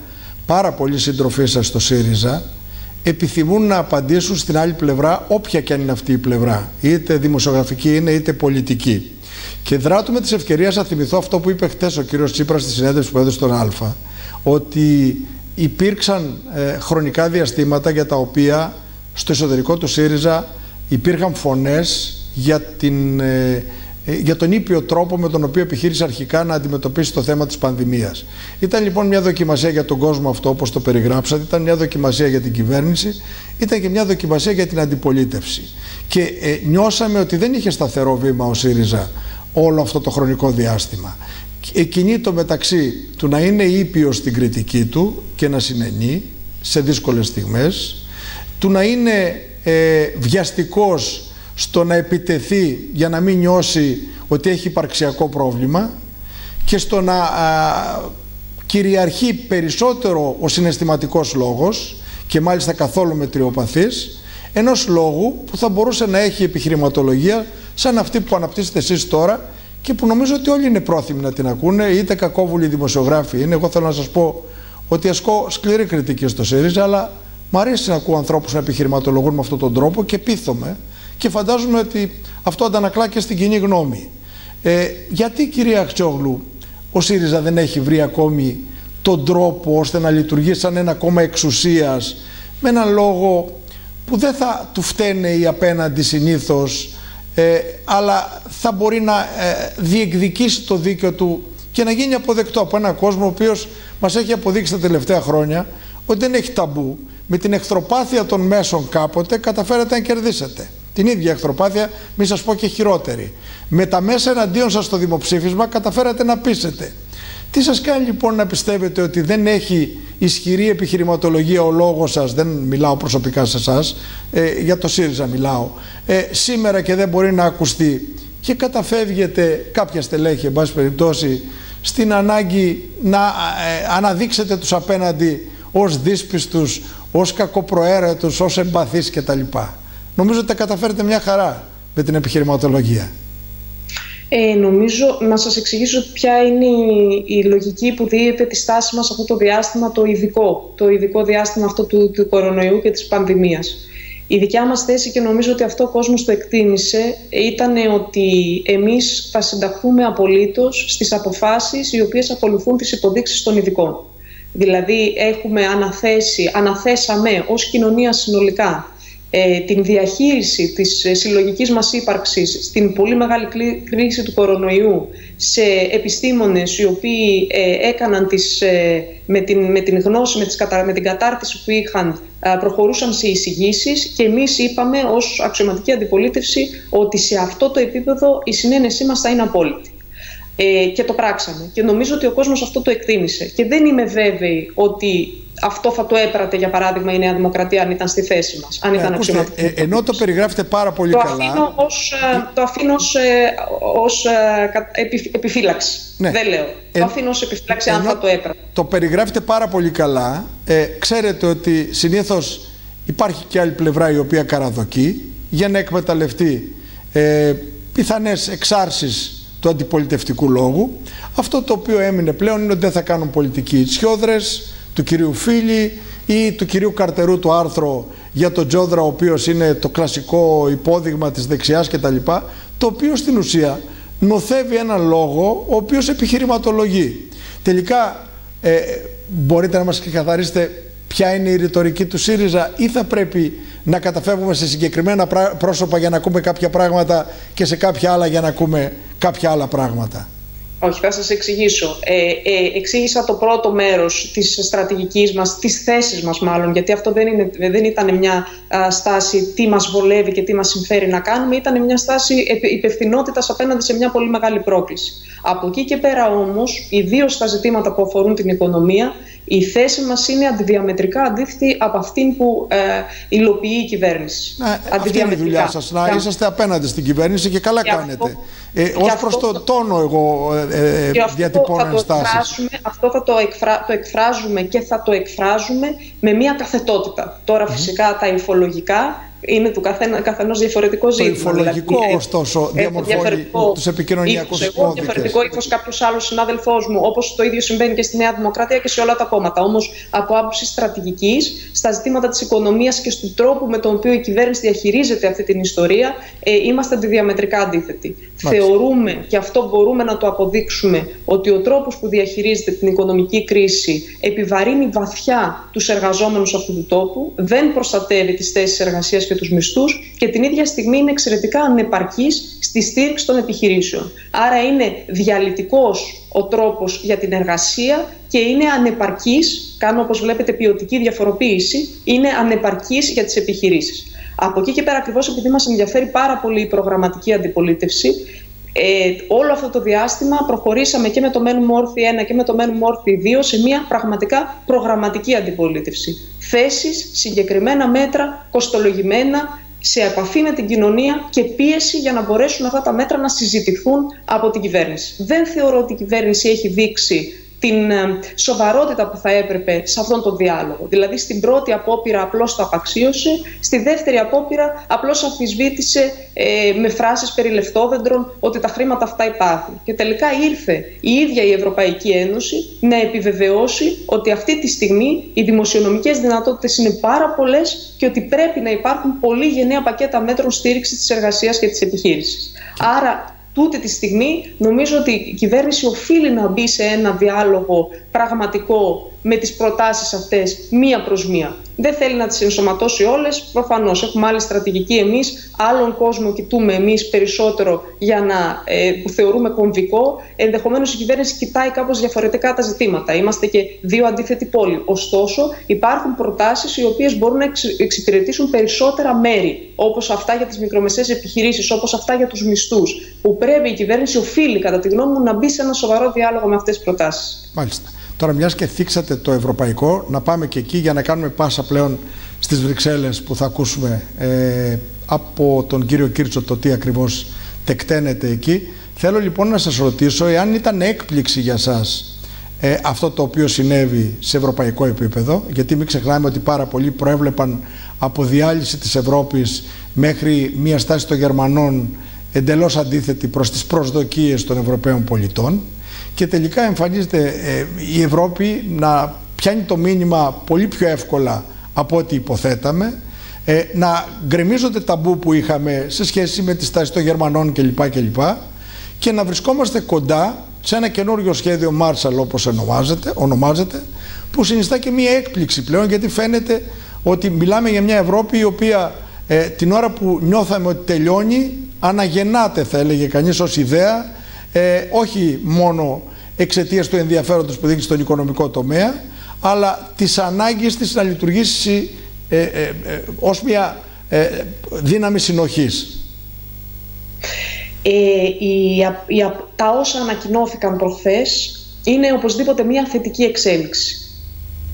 πάρα πολλοί συντροφοί σας στο ΣΥΡΙΖΑ επιθυμούν να απαντήσουν στην άλλη πλευρά όποια και αν είναι αυτή η πλευρά είτε δημοσιογραφική είναι είτε πολιτική. Και δράτω με τις ευκαιρίες να θυμηθώ αυτό που είπε χτες ο κύριος Τσίπρας στη συνέντευξη που έδωσε στον Α ότι υπήρξαν ε, χρονικά διαστήματα για τα οποία στο εσωτερικό του ΣΥΡΙΖΑ υπήρχαν φωνές για, την, ε, ε, για τον ήπιο τρόπο με τον οποίο επιχείρησε αρχικά να αντιμετωπίσει το θέμα της πανδημίας. Ήταν λοιπόν μια δοκιμασία για τον κόσμο αυτό όπως το περιγράψατε, ήταν μια δοκιμασία για την κυβέρνηση, ήταν και μια δοκιμασία για την αντιπολίτευση. Και ε, νιώσαμε ότι δεν είχε σταθερό βήμα ο ΣΥΡΙΖΑ όλο αυτό το χρονικό διάστημα. Εκείνη το μεταξύ του να είναι ήπιος στην κριτική του και να συνενεί σε δύσκολες στιγμές του να είναι ε, βιαστικός στο να επιτεθεί για να μην νιώσει ότι έχει υπαρξιακό πρόβλημα και στο να κυριαρχεί περισσότερο ο συναισθηματικός λόγος και μάλιστα καθόλου μετριοπαθής ενός λόγου που θα μπορούσε να έχει επιχειρηματολογία σαν αυτή που αναπτύσσετε εσείς τώρα και που νομίζω ότι όλοι είναι πρόθυμοι να την ακούνε είτε κακόβουλοι δημοσιογράφοι είναι. Εγώ θέλω να σας πω ότι ασκώ σκληρή κριτική στο ΣΥΡΙΖΑ αλλά Μ' αρέσει να ακούω ανθρώπους να επιχειρηματολογούν με αυτόν τον τρόπο και πείθομαι και φαντάζομαι ότι αυτό αντανακλά και στην κοινή γνώμη. Ε, γιατί κυρία Αξιόγλου ο ΣΥΡΙΖΑ δεν έχει βρει ακόμη τον τρόπο ώστε να λειτουργεί σαν ένα κόμμα εξουσίας με έναν λόγο που δεν θα του φταίνε οι απέναντι συνήθως ε, αλλά θα μπορεί να ε, διεκδικήσει το δίκαιο του και να γίνει αποδεκτό από έναν κόσμο ο οποίος μας έχει αποδείξει τα τελευταία χρόνια ότι δεν έχει ταμπού με την εχθροπάθεια των μέσων κάποτε καταφέρατε να κερδίσετε. Την ίδια εχθροπάθεια, μη σας πω και χειρότερη. Με τα μέσα εναντίον σας στο δημοψήφισμα καταφέρατε να πείσετε. Τι σας κάνει λοιπόν να πιστεύετε ότι δεν έχει ισχυρή επιχειρηματολογία ο λόγος σας, δεν μιλάω προσωπικά σε εσάς, ε, για το ΣΥΡΙΖΑ μιλάω, ε, σήμερα και δεν μπορεί να ακουστεί και καταφεύγετε κάποια στελέχη, εν πάση περιπτώσει, στην ανάγκη να ε, αναδείξετε τους απέναντι ως δύσπιστους, ως κακοπροαίρετους, ως εμπαθείς κτλ. Νομίζω ότι τα καταφέρετε μια χαρά με την επιχειρηματολογία. Ε, νομίζω να σας εξηγήσω ποια είναι η, η λογική που δίεται τη στάση μας αυτό το διάστημα το ειδικό, το ειδικό διάστημα αυτό του, του κορονοϊού και της πανδημίας. Η δικιά μας θέση και νομίζω ότι αυτό ο κόσμος το εκτίμησε ήταν ότι εμείς θα συνταχθούμε απολύτως στις αποφάσεις οι οποίες ακολουθούν τις υποδείξεις των ειδικών. Δηλαδή έχουμε αναθέσει, αναθέσαμε ως κοινωνία συνολικά ε, την διαχείριση της ε, συλλογικής μας ύπαρξης στην πολύ μεγάλη κρίση του κορονοϊού σε επιστήμονες οι οποίοι ε, έκαναν τις, με, την, με την γνώση, με, τις, με την κατάρτιση που είχαν προχωρούσαν σε εισηγήσεις και εμείς είπαμε ως αξιωματική αντιπολίτευση ότι σε αυτό το επίπεδο η συνένεσή μας θα είναι απόλυτη. Ε, και το πράξαμε. Και νομίζω ότι ο κόσμος αυτό το εκτίμησε. Και δεν είμαι βέβαιη ότι αυτό θα το έπρατε, για παράδειγμα, η Νέα Δημοκρατία αν ήταν στη θέση μας. Αν ήταν ε, ε, ενώ το περιγράφετε πάρα πολύ το καλά... Αφήνω ως, ε, το αφήνω ως, ε, ως επιφύλαξη. Ναι. Δεν λέω. το αφήνω ως επιφύλαξη αν θα το έπρατε. Το περιγράφετε πάρα πολύ καλά. ξέρετε ότι συνήθως υπάρχει και άλλη πλευρά η οποία καραδοκεί για να εκμεταλλευτεί ε, πιθανές εξάρσεις του αντιπολιτευτικού λόγου. Αυτό το οποίο έμεινε πλέον είναι ότι δεν θα κάνουν πολιτικοί τσιόδρες του κυρίου Φίλη ή του κυρίου Καρτερού το άρθρο για τον Τζόδρα ο οποίος είναι το κλασικό υπόδειγμα της δεξιάς κτλ. το οποίο στην ουσία νοθεύει ένα λόγο ο οποίος επιχειρηματολογεί. Τελικά ε, μπορείτε να μας ξεκαθαρίσετε ποια είναι η ρητορική του ΣΥΡΙΖΑ ή θα πρέπει να καταφεύγουμε σε συγκεκριμένα πρόσωπα για να ακούμε κάποια πράγματα και σε κάποια άλλα για να ακούμε κάποια άλλα πράγματα. Όχι, θα σας εξηγήσω. Ε, ε, εξήγησα το πρώτο μέρος της στρατηγικής μας, της θέσης μας μάλλον, γιατί αυτό δεν, είναι, δεν ήταν μια στάση τι μας βολεύει και τι μας συμφέρει να κάνουμε, ήταν μια στάση υπευθυνότητας απέναντι σε μια πολύ μεγάλη πρόκληση. Από εκεί και πέρα όμως, ιδίως στα ζητήματα που αφορούν την οικονομία, η θέση μας είναι αντιδιαμετρικά αντίθετη από αυτήν που ε, υλοποιεί η κυβέρνηση. Ναι, αυτή είναι η δουλειά σας, να είσαστε απέναντι στην κυβέρνηση και καλά κάνετε. Ε, Ω προς το τόνο, εγώ ε, ε, διατυπώνω ενστάσεις. Αυτό θα το, εκφρα, το εκφράζουμε και θα το εκφράζουμε με μια καθετότητα. Τώρα, φυσικά, τα υφολογικά είναι του καθένα, καθενός διαφορετικός ζήτημα. Το υφολογικό, δηλαδή, ωστόσο, διαμορφώνει τους επικοινωνιακούς ύφους. Εγώ διαφορετικό ύφος κάποιος άλλος συνάδελφός μου, όπως το ίδιο συμβαίνει και στη Νέα Δημοκρατία και σε όλα τα κόμματα. Όμως, από άποψη στρατηγικής, στα ζητήματα της οικονομίας και στον τρόπο με τον οποίο η κυβέρνηση διαχειρίζεται αυτή την ιστορία, ε, είμαστε αντιδιαμετρικά αντίθετοι. Θεωρούμε, και αυτό μπορούμε να το αποδείξουμε, ότι ο τρόπος που διαχειρίζεται την οικονομική κρίση επιβαρύνει βαθιά τους εργαζόμενους αυτού του τόπου, δεν προστατεύει τις θέσεις εργασίας και τους μισθούς και την ίδια στιγμή είναι εξαιρετικά ανεπαρκής στη στήριξη των επιχειρήσεων. Άρα είναι διαλυτικός ο τρόπος για την εργασία και είναι ανεπαρκής, κάνω όπως βλέπετε ποιοτική διαφοροποίηση, είναι ανεπαρκής για τις επιχειρήσεις. Από εκεί και πέρα ακριβώς επειδή μας ενδιαφέρει πάρα πολύ η προγραμματική αντιπολίτευση, ε, όλο αυτό το διάστημα προχωρήσαμε και με το μένουμε όρθι 1 και με το μένουμε όρθι 2 σε μια πραγματικά προγραμματική αντιπολίτευση. Θέσεις, συγκεκριμένα μέτρα, κοστολογημένα, σε επαφή με την κοινωνία και πίεση για να μπορέσουν αυτά τα μέτρα να συζητηθούν από την κυβέρνηση. Δεν θεωρώ ότι η κυβέρνηση έχει δείξει την ε, σοβαρότητα που θα έπρεπε σε αυτόν τον διάλογο. Δηλαδή στην πρώτη απόπειρα απλώς το απαξίωσε, στη δεύτερη απόπειρα απλώς αμφισβήτησε ε, με φράσεις περί λεφτόδεντρων ότι τα χρήματα αυτά υπάρχουν. Και τελικά ήρθε η ίδια η Ευρωπαϊκή Ένωση να επιβεβαιώσει ότι αυτή τη στιγμή οι δημοσιονομικές δυνατότητες είναι πάρα πολλές και ότι πρέπει να υπάρχουν πολύ γενναία πακέτα μέτρων στήριξης της εργασίας και της επιχείρησης. Άρα τούτη τη στιγμή νομίζω ότι η κυβέρνηση οφείλει να μπει σε ένα διάλογο πραγματικό με τις προτάσεις αυτές μία προς μία. Δεν θέλει να τις ενσωματώσει όλες, προφανώς έχουμε άλλη στρατηγική εμείς, άλλον κόσμο κοιτούμε εμείς περισσότερο για να, ε, που θεωρούμε κομβικό. Ενδεχομένως η κυβέρνηση κοιτάει κάπως διαφορετικά τα ζητήματα. Είμαστε και δύο αντίθετοι πόλοι. Ωστόσο υπάρχουν προτάσεις οι οποίες μπορούν να εξυπηρετήσουν περισσότερα μέρη, όπως αυτά για τις μικρομεσαίες επιχειρήσεις, όπως αυτά για τους μισθούς, που πρέπει η κυβέρνηση οφείλει κατά τη γνώμη μου να μπει σε ένα σοβαρό διάλογο με αυτές τις προτάσεις. Μάλιστα. Τώρα μιας και θίξατε το ευρωπαϊκό, να πάμε και εκεί για να κάνουμε πάσα πλέον στις Βρυξέλλες που θα ακούσουμε ε, από τον κύριο Κίρτσο το τι ακριβώς τεκταίνεται εκεί. Θέλω λοιπόν να σας ρωτήσω εάν ήταν έκπληξη για σας ε, αυτό το οποίο συνέβη σε ευρωπαϊκό επίπεδο, γιατί μην ξεχνάμε ότι πάρα πολλοί προέβλεπαν από διάλυση της Ευρώπης μέχρι μια στάση των Γερμανών εντελώς αντίθετη προς τις προσδοκίες των Ευρωπαίων πολιτών και τελικά εμφανίζεται ε, η Ευρώπη να πιάνει το μήνυμα πολύ πιο εύκολα από ό,τι υποθέταμε ε, να γκρεμίζονται ταμπού που είχαμε σε σχέση με τη στάση των Γερμανών κλπ. κλπ και να βρισκόμαστε κοντά σε ένα καινούριο σχέδιο Marshall όπως ονομάζεται, ονομάζεται που συνιστά και μία έκπληξη πλέον γιατί φαίνεται ότι μιλάμε για μια Ευρώπη η οποία ε, την ώρα που νιώθαμε ότι τελειώνει αναγεννάται θα έλεγε κανείς ως ιδέα ε, όχι μόνο εξαιτίας του ενδιαφέροντος που δείχνει στον οικονομικό τομέα, αλλά της ανάγκης της να λειτουργήσει ε, ε, ε ως μια ε, δύναμη συνοχής. Η, τα όσα ανακοινώθηκαν προχθές είναι οπωσδήποτε μια θετική εξέλιξη.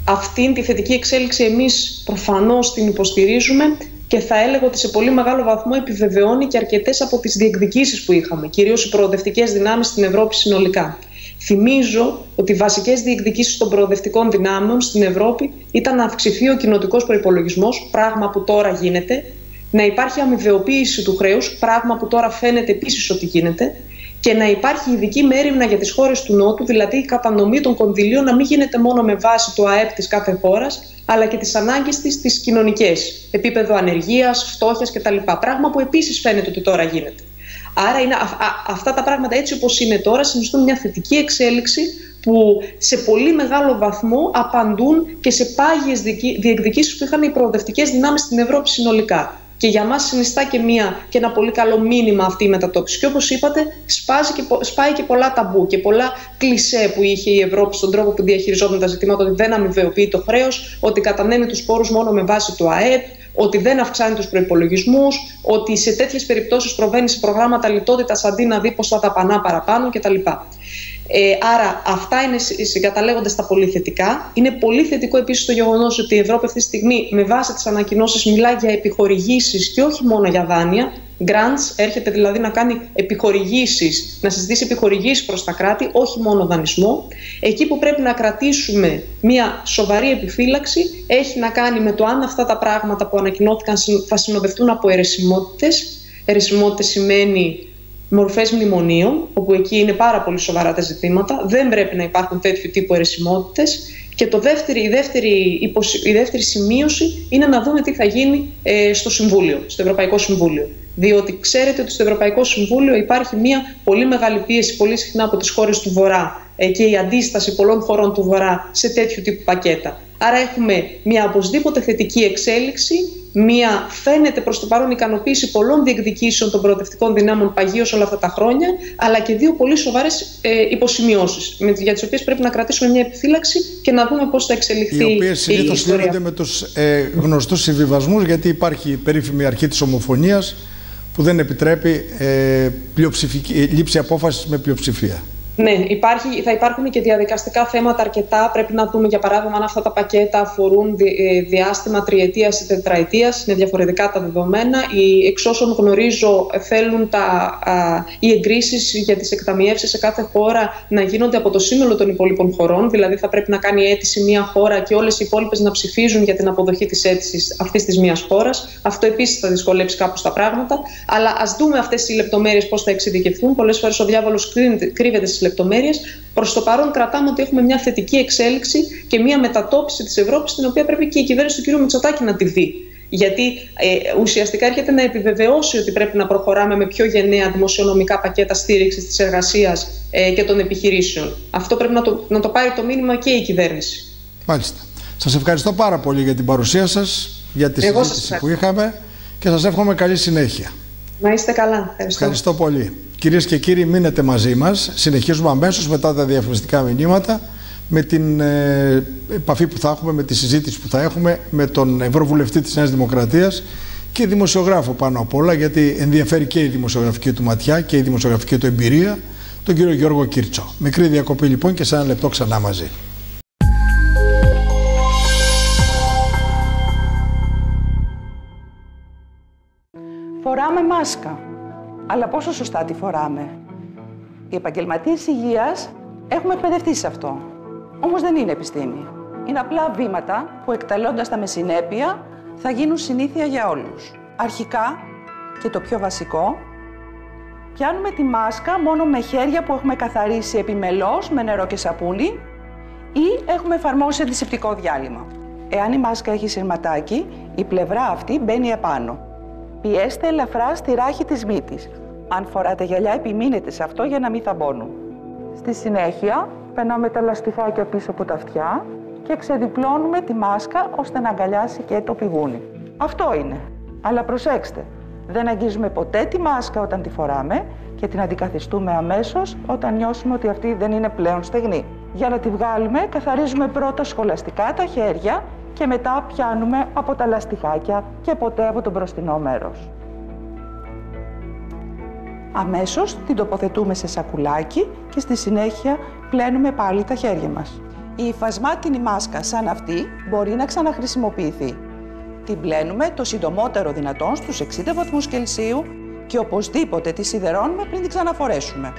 Αυτήν τη θετική εξέλιξη εμείς προφανώς την υποστηρίζουμε και θα έλεγα ότι σε πολύ μεγάλο βαθμό επιβεβαιώνει και αρκετές από τις διεκδικήσεις που είχαμε, κυρίως οι προοδευτικές δυνάμεις στην Ευρώπη συνολικά. Θυμίζω ότι οι βασικές διεκδικήσεις των προοδευτικών δυνάμεων στην Ευρώπη ήταν να αυξηθεί ο κοινοτικός προπολογισμό, πράγμα που τώρα γίνεται, να υπάρχει αμοιβεοποίηση του χρέους, πράγμα που τώρα φαίνεται επίσης ότι γίνεται, και να υπάρχει ειδική μέρημνα για τις χώρες του Νότου, δηλαδή η κατανομή των κονδυλίων να μην γίνεται μόνο με βάση το ΑΕΠ της κάθε χώρας, αλλά και τις ανάγκες της τις κοινωνικές, επίπεδο ανεργίας, φτώχειας κτλ. Πράγμα που επίσης φαίνεται ότι τώρα γίνεται. Άρα είναι αυτά τα πράγματα έτσι όπως είναι τώρα συνιστούν μια θετική εξέλιξη που σε πολύ μεγάλο βαθμό απαντούν και σε πάγιες διεκδικήσεις που είχαν οι προοδευτικές δυνάμεις στην Ευρώπη συνολικά. Και για μας συνιστά και, μια, και ένα πολύ καλό μήνυμα αυτή η μετατόπιση. Και όπως είπατε, σπάζει και, σπάει και πολλά ταμπού και πολλά κλισέ που είχε η Ευρώπη στον τρόπο που διαχειριζόταν τα ζητήματα, ότι δεν αμοιβαιοποιεί το χρέος, ότι κατανέμει τους πόρους μόνο με βάση το ΑΕΠ, ότι δεν αυξάνει τους προπολογισμού, ότι σε τέτοιες περιπτώσεις προβαίνει σε προγράμματα λιτότητας αντί να δει πώς θα δαπανά παραπάνω κτλ. Ε, άρα αυτά είναι συγκαταλέγονται στα πολύ θετικά. Είναι πολύ θετικό επίσης το γεγονός ότι η Ευρώπη αυτή τη στιγμή με βάση τις ανακοινώσεις μιλά για επιχορηγήσεις και όχι μόνο για δάνεια. Grants έρχεται δηλαδή να κάνει επιχορηγήσεις, να συζητήσει επιχορηγήσεις προς τα κράτη, όχι μόνο δανεισμό. Εκεί που πρέπει να κρατήσουμε μια σοβαρή επιφύλαξη έχει να κάνει με το αν αυτά τα πράγματα που ανακοινώθηκαν θα συνοδευτούν από αιρεσιμότητες. Αιρεσιμότητες σημαίνει μορφές μνημονίων, όπου εκεί είναι πάρα πολύ σοβαρά τα ζητήματα. Δεν πρέπει να υπάρχουν τέτοιου τύπου αιρεσιμότητες. Και το δεύτερη, η, δεύτερη, η δεύτερη σημείωση είναι να δούμε τι θα γίνει ε, στο Συμβούλιο, στο Ευρωπαϊκό Συμβούλιο. Διότι ξέρετε ότι στο Ευρωπαϊκό Συμβούλιο υπάρχει μια πολύ μεγάλη πίεση πολύ συχνά από τις χώρες του Βορρά ε, και η αντίσταση πολλών χωρών του Βορρά σε τέτοιου τύπου πακέτα. Άρα έχουμε μια οπωσδήποτε θετική εξέλιξη, μια φαίνεται προς το παρόν ικανοποίηση πολλών διεκδικήσεων των προοδευτικών δυνάμων παγίως όλα αυτά τα χρόνια, αλλά και δύο πολύ σοβαρές ε, υποσημειώσεις, για τις οποίες πρέπει να κρατήσουμε μια επιφύλαξη και να δούμε πώς θα εξελιχθεί οι οποίες συνήθως λύνονται με τους ε, γνωστούς συμβιβασμούς, γιατί υπάρχει η περίφημη αρχή της ομοφωνίας, που δεν επιτρέπει ε, λήψη απόφασης με πλειοψηφία. Ναι, υπάρχει, θα υπάρχουν και διαδικαστικά θέματα αρκετά. Πρέπει να δούμε, για παράδειγμα, αν αυτά τα πακέτα αφορούν ε, διάστημα τριετίας ή τετραετίας. Είναι διαφορετικά τα δεδομένα. Οι, εξ όσων γνωρίζω, θέλουν τα, α, οι εγκρίσεις για τις εκταμιεύσεις σε κάθε χώρα να γίνονται από το σύνολο των υπόλοιπων χωρών. Δηλαδή, θα πρέπει να κάνει αίτηση μία χώρα και όλες οι υπόλοιπες να ψηφίζουν για την αποδοχή της αίτησης αυτής της μία χώρας. Αυτό επίσης θα δυσκολέψει κάπως τα πράγματα. Αλλά ας δούμε αυτές οι λεπτομέρειες πώς θα εξειδικευθούν. Πολλές φορές ο διάβολος κρύβεται στις λεπτομέρειε. Προς το παρόν, κρατάμε ότι έχουμε μια θετική εξέλιξη και μια μετατόπιση της Ευρώπης, την οποία πρέπει και η κυβέρνηση του κ. Μητσοτάκη να τη δει. Γιατί ε, ουσιαστικά έρχεται να επιβεβαιώσει ότι πρέπει να προχωράμε με πιο γενναία δημοσιονομικά πακέτα στήριξης της εργασίας ε, και των επιχειρήσεων. Αυτό πρέπει να το, να το πάρει το μήνυμα και η κυβέρνηση. Μάλιστα. Σας ευχαριστώ πάρα πολύ για την παρουσία σας, για τη Εγώ συζήτηση που είχαμε και σας εύχομαι καλή συνέχεια. Να είστε καλά. Ευχαριστώ, ευχαριστώ πολύ. Κυρίες και κύριοι, μείνετε μαζί μας. Συνεχίζουμε αμέσως μετά τα διαφημιστικά μηνύματα με την ε, επαφή που θα έχουμε, με τη συζήτηση που θα έχουμε με τον Ευρωβουλευτή της Νέας Δημοκρατίας και δημοσιογράφο πάνω απ' όλα, γιατί ενδιαφέρει και η δημοσιογραφική του ματιά και η δημοσιογραφική του εμπειρία, τον κύριο Γιώργο Κίρτσο. Μικρή διακοπή λοιπόν και σε ένα λεπτό ξανά μαζί. Φοράμε μάσκα αλλά πόσο σωστά τη φοράμε. Οι επαγγελματίες υγείας έχουμε εκπαιδευτεί σε αυτό. Όμως δεν είναι επιστήμη. Είναι απλά βήματα που εκτελώντας τα με συνέπεια θα γίνουν συνήθεια για όλους. Αρχικά, και το πιο βασικό, πιάνουμε τη μάσκα μόνο με χέρια που έχουμε καθαρίσει επιμελώς με νερό και σαπούνι ή έχουμε εφαρμόσει αντισηπτικό διάλειμμα. Εάν η μάσκα έχει σειρματάκι, η πλευρά αυτή μπαίνει επάνω. Πιέστε ελαφρά στη ράχη της μύτης. Αν φοράτε γυαλιά, επιμείνετε σε αυτό για να μην θαμπώνουν. Στη συνέχεια, περνάμε τα λαστιφάκια πίσω από τα αυτιά και ξεδιπλώνουμε τη μάσκα ώστε να αγκαλιάσει και το πηγούνι. Αυτό είναι. Αλλά προσέξτε, δεν αγγίζουμε ποτέ τη μάσκα όταν τη φοράμε και την αντικαθιστούμε αμέσως όταν νιώσουμε ότι αυτή δεν είναι πλέον στεγνή. Για να τη βγάλουμε, καθαρίζουμε πρώτα σχολαστικά τα χέρια και μετά πιάνουμε από τα λαστιχάκια και ποτέ από το μπροστινό μέρος. Αμέσως την τοποθετούμε σε σακουλάκι και στη συνέχεια πλένουμε πάλι τα χέρια μας. Η υφασμάτινη μάσκα σαν αυτή μπορεί να ξαναχρησιμοποιηθεί. Την πλένουμε το συντομότερο δυνατόν στους 60 βαθμούς Κελσίου και οπωσδήποτε τη σιδερώνουμε πριν την ξαναφορέσουμε.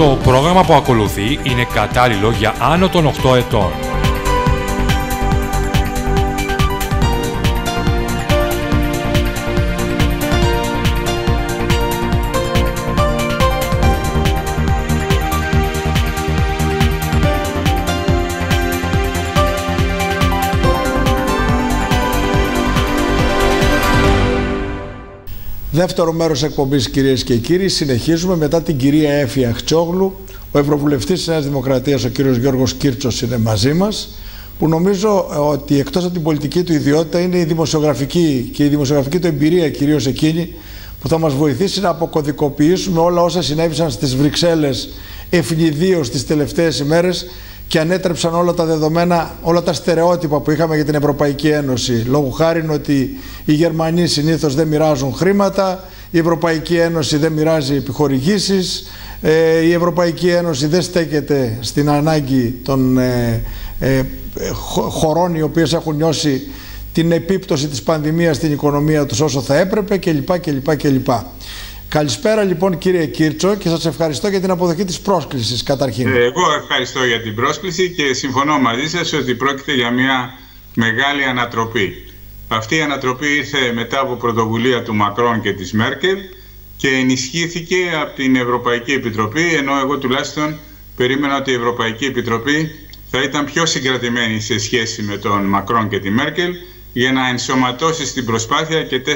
Το πρόγραμμα που ακολουθεί είναι κατάλληλο για άνω των 8 ετών. Δεύτερο μέρος εκπομπής κυρίες και κύριοι, συνεχίζουμε μετά την κυρία Έφη Αχτσόγλου. Ο Ευρωβουλευτής της Νέας Δημοκρατίας, ο κύριος Γιώργος Κίρτσος είναι μαζί μας που νομίζω ότι εκτός από την πολιτική του ιδιότητα είναι η δημοσιογραφική και η δημοσιογραφική του εμπειρία κυρίως εκείνη που θα μας βοηθήσει να αποκωδικοποιήσουμε όλα όσα συνέβησαν στις Βρυξέλλες ευνηδίως τις τελευταίες ημέρες και ανέτρεψαν όλα τα δεδομένα, όλα τα στερεότυπα που είχαμε για την Ευρωπαϊκή Ένωση. Λόγω χάρη ότι οι Γερμανοί συνήθως δεν μοιράζουν χρήματα, η Ευρωπαϊκή Ένωση δεν μοιράζει επιχορηγήσεις, ε, η Ευρωπαϊκή Ένωση δεν στέκεται στην ανάγκη των ε, ε, χωρών οι οποίες έχουν νιώσει την επίπτωση της πανδημίας στην οικονομία τους όσο θα έπρεπε κλπ. κλπ, κλπ. Καλησπέρα λοιπόν κύριε Κίρτσο και σας ευχαριστώ για την αποδοχή της πρόσκλησης καταρχήν. Ε, εγώ ευχαριστώ για την πρόσκληση και συμφωνώ μαζί σας ότι πρόκειται για μια μεγάλη ανατροπή. Αυτή η ανατροπή ήρθε μετά από πρωτοβουλία του Μακρόν και της Μέρκελ και ενισχύθηκε από την Ευρωπαϊκή Επιτροπή ενώ εγώ τουλάχιστον περίμενα ότι η Ευρωπαϊκή Επιτροπή θα ήταν πιο συγκρατημένη σε σχέση με τον Μακρόν και τη Μέρκελ για να ενσωματώσει στην προσπάθεια και 4-5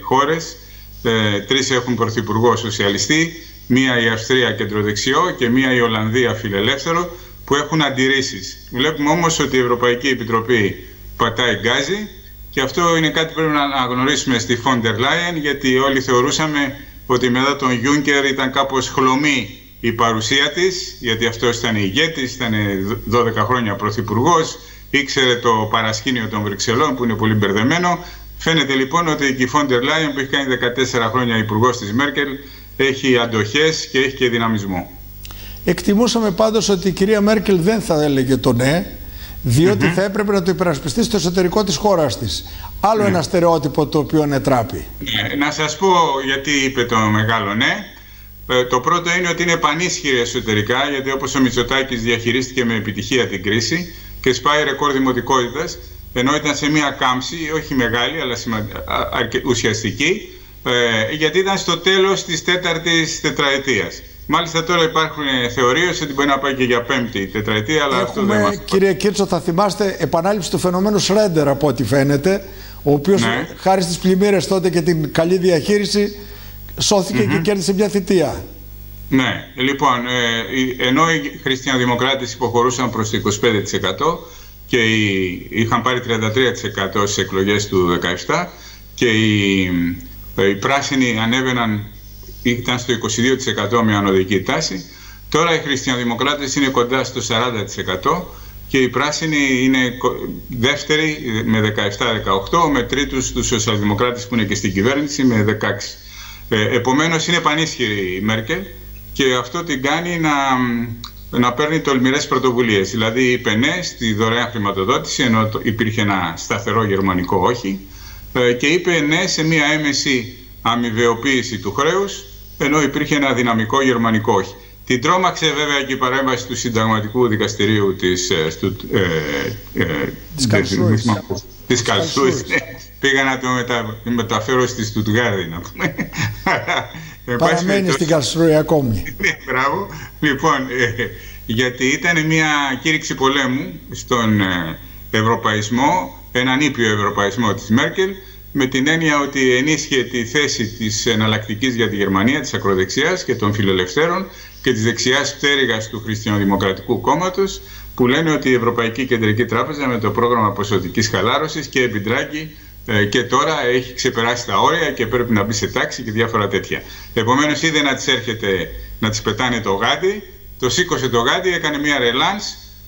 χώρες, ε, τρεις έχουν πρωθυπουργό σοσιαλιστή, μία η Αυστρία κεντροδεξιό και μία η Ολλανδία φιλελεύθερο, που έχουν αντιρρήσεις. Βλέπουμε όμως ότι η Ευρωπαϊκή Επιτροπή πατάει γκάζι και αυτό είναι κάτι που πρέπει να αναγνωρίσουμε στη Φον ντερ Λάιεν, γιατί όλοι θεωρούσαμε ότι μετά τον Γιούνκερ ήταν κάπως χλωμή η παρουσία της, γιατί αυτός ήταν ηγέτης, ήταν 12 χρόνια πρωθυπουργός, ήξερε το παρασκήνιο των Βρυξελλών που είναι πολύ μπερδεμένο. Φαίνεται λοιπόν ότι η Φον ντερ Λάιεν που έχει κάνει 14 χρόνια υπουργός της Μέρκελ έχει αντοχές και έχει και δυναμισμό. Εκτιμούσαμε πάντως ότι η κυρία Μέρκελ δεν θα έλεγε το ναι, διότι θα έπρεπε να το υπερασπιστεί στο εσωτερικό της χώρας της. Άλλο ναι. ένα στερεότυπο το οποίο ανετράπει. Ναι. Να σας πω γιατί είπε το μεγάλο ναι. Ε, το πρώτο είναι ότι είναι πανίσχυρη εσωτερικά, γιατί όπως ο Μητσοτάκης διαχειρίστηκε με επιτυχία την κρίση και σπάει ρεκόρ δημοτικότητας, ενώ ήταν σε μια κάμψη, όχι μεγάλη, αλλά ουσιαστική, ε, γιατί ήταν στο τέλος της τέταρτης τετραετίας. Μάλιστα τώρα υπάρχουν θεωρίες ότι μπορεί να πάει και για πέμπτη τετραετία, αλλά Έχουμε, αυτό δεν μας... Κύριε Κίρτσο, θα θυμάστε επανάληψη του φαινομένου Σρέντερ από ό,τι φαίνεται, ο οποίος ναι. χάρη στις πλημμύρες τότε και την καλή διαχείριση σώθηκε και κέρδισε μια θητεία. Ναι, λοιπόν, ε, ενώ οι χριστιανοδημοκράτες υποχωρούσαν προς το 25% και οι, είχαν πάρει 33% στις εκλογές του 2017 και οι, ε, οι πράσινοι ανέβαιναν, ήταν στο 22% με ανωδική τάση, τώρα οι χριστιανοδημοκράτες είναι κοντά στο 40% και οι πράσινοι είναι δεύτεροι με 17-18 με τρίτους τους σοσιαλδημοκράτες που είναι και στην κυβέρνηση με 16. Ε, επομένως είναι πανίσχυρη η Μέρκελ και αυτό την κάνει να, να παίρνει τολμηρές πρωτοβουλίες. Δηλαδή είπε ναι στη δωρεάν χρηματοδότηση ενώ υπήρχε ένα σταθερό γερμανικό όχι ε, και είπε ναι σε μια έμεση αμοιβαιοποίηση του χρέους ενώ υπήρχε ένα δυναμικό γερμανικό όχι. Την τρόμαξε βέβαια και η παρέμβαση του Συνταγματικού Δικαστηρίου της, ε, στου, ε, ε, της Καλσούης. Πήγα να το μετα... μεταφέρω στη Στουτγάρδη να πούμε. Παραμένει στην Καλσούη ακόμη. Ναι, μπράβο. Λοιπόν, ε, γιατί ήταν μια κήρυξη πολέμου στον ε, ευρωπαϊσμό, έναν ήπιο ευρωπαϊσμό της Μέρκελ, με την έννοια ότι ενίσχυε τη θέση της εναλλακτικής για τη Γερμανία, της ακροδεξιάς και των φιλελευθέρων και της δεξιάς πτέρυγας του Χριστιανοδημοκρατικού Κόμματος, που λένε ότι η Ευρωπαϊκή Κεντρική Τράπεζα με το πρόγραμμα ποσοτικής χαλάρωσης και επιτράγκη ε, και τώρα έχει ξεπεράσει τα όρια και πρέπει να μπει σε τάξη και διάφορα τέτοια. Επομένως, είδε να της έρχεται να της πετάνε το γάντι, το σήκωσε το γάντι, έκανε μια ρελάνς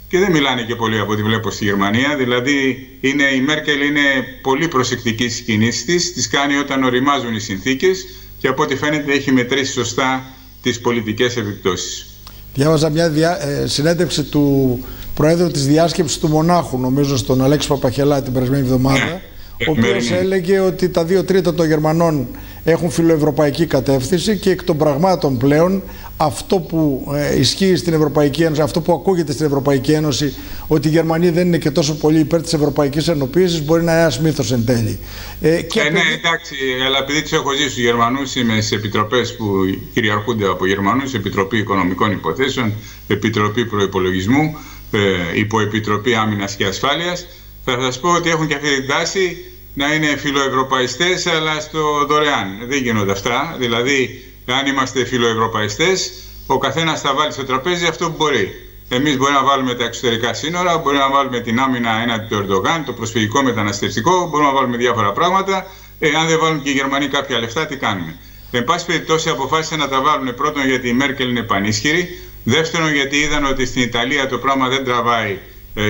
και δεν μιλάνε και πολύ από ό,τι βλέπω στη Γερμανία. Δηλαδή, είναι, η Μέρκελ είναι πολύ προσεκτική στι κινήσει της, τι κάνει όταν οριμάζουν οι συνθήκες και από ό,τι φαίνεται έχει μετρήσει σωστά τις πολιτικές επιπτώσεις. Διάβαζα μια διά, ε, συνέντευξη του Προέδρου της Διάσκεψης του Μονάχου, νομίζω στον Αλέξη Παπαχελά την περασμένη εβδομάδα, ναι ο οποίος έλεγε ότι τα δύο τρίτα των Γερμανών έχουν φιλοευρωπαϊκή κατεύθυνση και εκ των πραγμάτων πλέον αυτό που ε, ισχύει στην Ευρωπαϊκή Ένωση, αυτό που ακούγεται στην Ευρωπαϊκή Ένωση, ότι οι Γερμανοί δεν είναι και τόσο πολύ υπέρ της Ευρωπαϊκής Ενοποίησης, μπορεί να είναι ένας μύθος εν τέλει. Ε, και ε, ναι, εντάξει, αλλά επειδή τους έχω ζήσει του Γερμανούς, είμαι σε επιτροπές που κυριαρχούνται από Γερμανούς, Επιτροπή Οικονομικών Υποθέσεων, Επιτροπή Προπολογισμού, ε, Υποεπιτροπή Άμυνας και Ασφάλειας. Θα σας πω ότι έχουν και αυτή την τάση να είναι φιλοευρωπαϊστές αλλά στο δωρεάν. Δεν γίνονται αυτά. Δηλαδή, αν είμαστε φιλοευρωπαϊστές, ο καθένας θα βάλει στο τραπέζι αυτό που μπορεί. Εμείς μπορούμε να βάλουμε τα εξωτερικά σύνορα, μπορούμε να βάλουμε την άμυνα έναντι του Ερντογάν, το προσφυγικό μεταναστευτικό, μπορούμε να βάλουμε διάφορα πράγματα. Ε, αν δεν βάλουν και οι Γερμανοί κάποια λεφτά, τι κάνουμε. Εν πάση περιπτώσει, αποφάσισαν να τα βάλουν πρώτον γιατί η Μέρκελ είναι πανίσχυρη, δεύτερον γιατί είδαν ότι στην Ιταλία το πράγμα δεν τραβάει ε,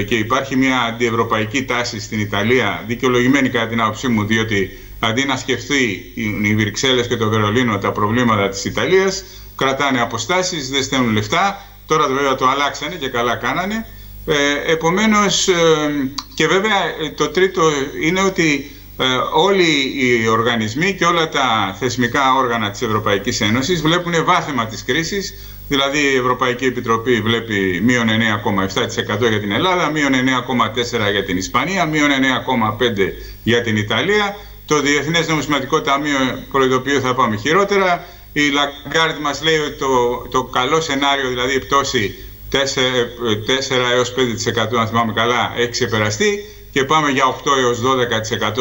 και υπάρχει μια αντιευρωπαϊκή τάση στην Ιταλία, δικαιολογημένη κατά την άποψή μου, διότι αντί να σκεφτεί οι Βρυξέλλες και το Βερολίνο τα προβλήματα της Ιταλίας, κρατάνε αποστάσεις, δεν στέλνουν λεφτά, τώρα βέβαια το αλλάξανε και καλά κάνανε. Ε, επομένως, ε, και βέβαια ε, το τρίτο είναι ότι ε, όλοι οι οργανισμοί και όλα τα θεσμικά όργανα της Ευρωπαϊκής Ένωσης βλέπουν βάθημα της κρίσης, δηλαδή η Ευρωπαϊκή Επιτροπή βλέπει μείον 9,7% για την Ελλάδα, μείον 9,4% για την Ισπανία, μείον 9,5% για την Ιταλία, το Διεθνές Νομισματικό Ταμείο προειδοποιεί ότι θα πάμε χειρότερα, η Λαγκάρντ μας λέει ότι το, το καλό σενάριο, δηλαδή η πτώση 4, 4 έως 5% αν θυμάμαι καλά, έχει ξεπεραστεί και πάμε για 8 έως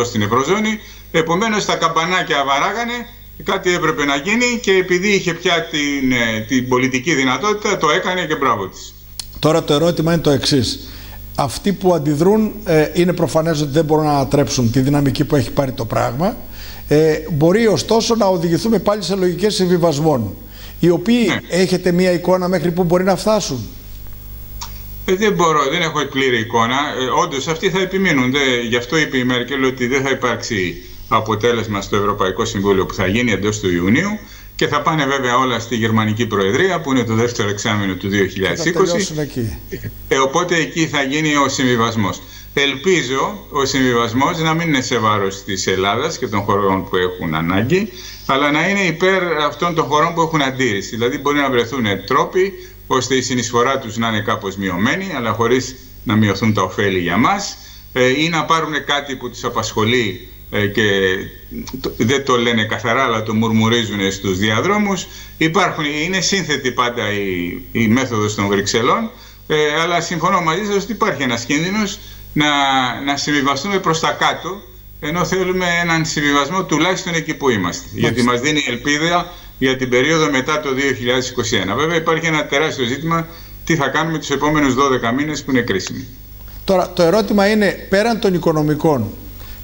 12% στην Ευρωζώνη. Επομένως τα καμπανάκια βαράγανε, κάτι έπρεπε να γίνει και επειδή είχε πια την, ε, την πολιτική δυνατότητα το έκανε και μπράβο της. Τώρα το ερώτημα είναι το εξής. Αυτοί που αντιδρούν ε, είναι προφανές ότι δεν μπορούν να ανατρέψουν τη δυναμική που έχει πάρει το πράγμα. Ε, μπορεί ωστόσο να οδηγηθούμε πάλι σε λογικές συμβιβασμών οι οποίοι ναι. έχετε μία εικόνα μέχρι που μπορεί να φτάσουν. Ε, δεν μπορώ, δεν έχω πλήρη εικόνα. Ε, Όντως αυτοί θα επιμείνουν. γι' αυτό είπε η Μέρκελ ότι δεν θα υπάρξει αποτέλεσμα στο Ευρωπαϊκό Συμβούλιο που θα γίνει εντός του Ιουνίου και θα πάνε βέβαια όλα στη Γερμανική Προεδρία που είναι το δεύτερο εξάμεινο του 2020. Εκεί. Ε, οπότε εκεί θα γίνει ο συμβιβασμός. Ελπίζω ο συμβιβασμός να μην είναι σε βάρος της Ελλάδας και των χωρών που έχουν ανάγκη, αλλά να είναι υπέρ αυτών των χωρών που έχουν αντίρρηση. Δηλαδή, μπορεί να βρεθούν τρόποι ώστε η συνεισφορά τους να είναι κάπως μειωμένη, αλλά χωρίς να μειωθούν τα ωφέλη για μας, ε, ή να πάρουν κάτι που τους απασχολεί ε, και δεν το λένε καθαρά, αλλά το μουρμουρίζουν στους διαδρόμους. Υπάρχουν, είναι σύνθετη πάντα η, η μέθοδος των Βρυξελών, ε, αλλά συμφωνώ μαζί σας ότι υπάρχει ένας κίνδυνος να, να συμβιβαστούμε προς τα κάτω, ενώ θέλουμε έναν συμβιβασμό τουλάχιστον εκεί που είμαστε. Γιατί μας δίνει ελπίδα για την περίοδο μετά το 2021. Βέβαια υπάρχει ένα τεράστιο ζήτημα τι θα κάνουμε τους επόμενους 12 μήνες που είναι κρίσιμοι. Τώρα το ερώτημα είναι πέραν των οικονομικών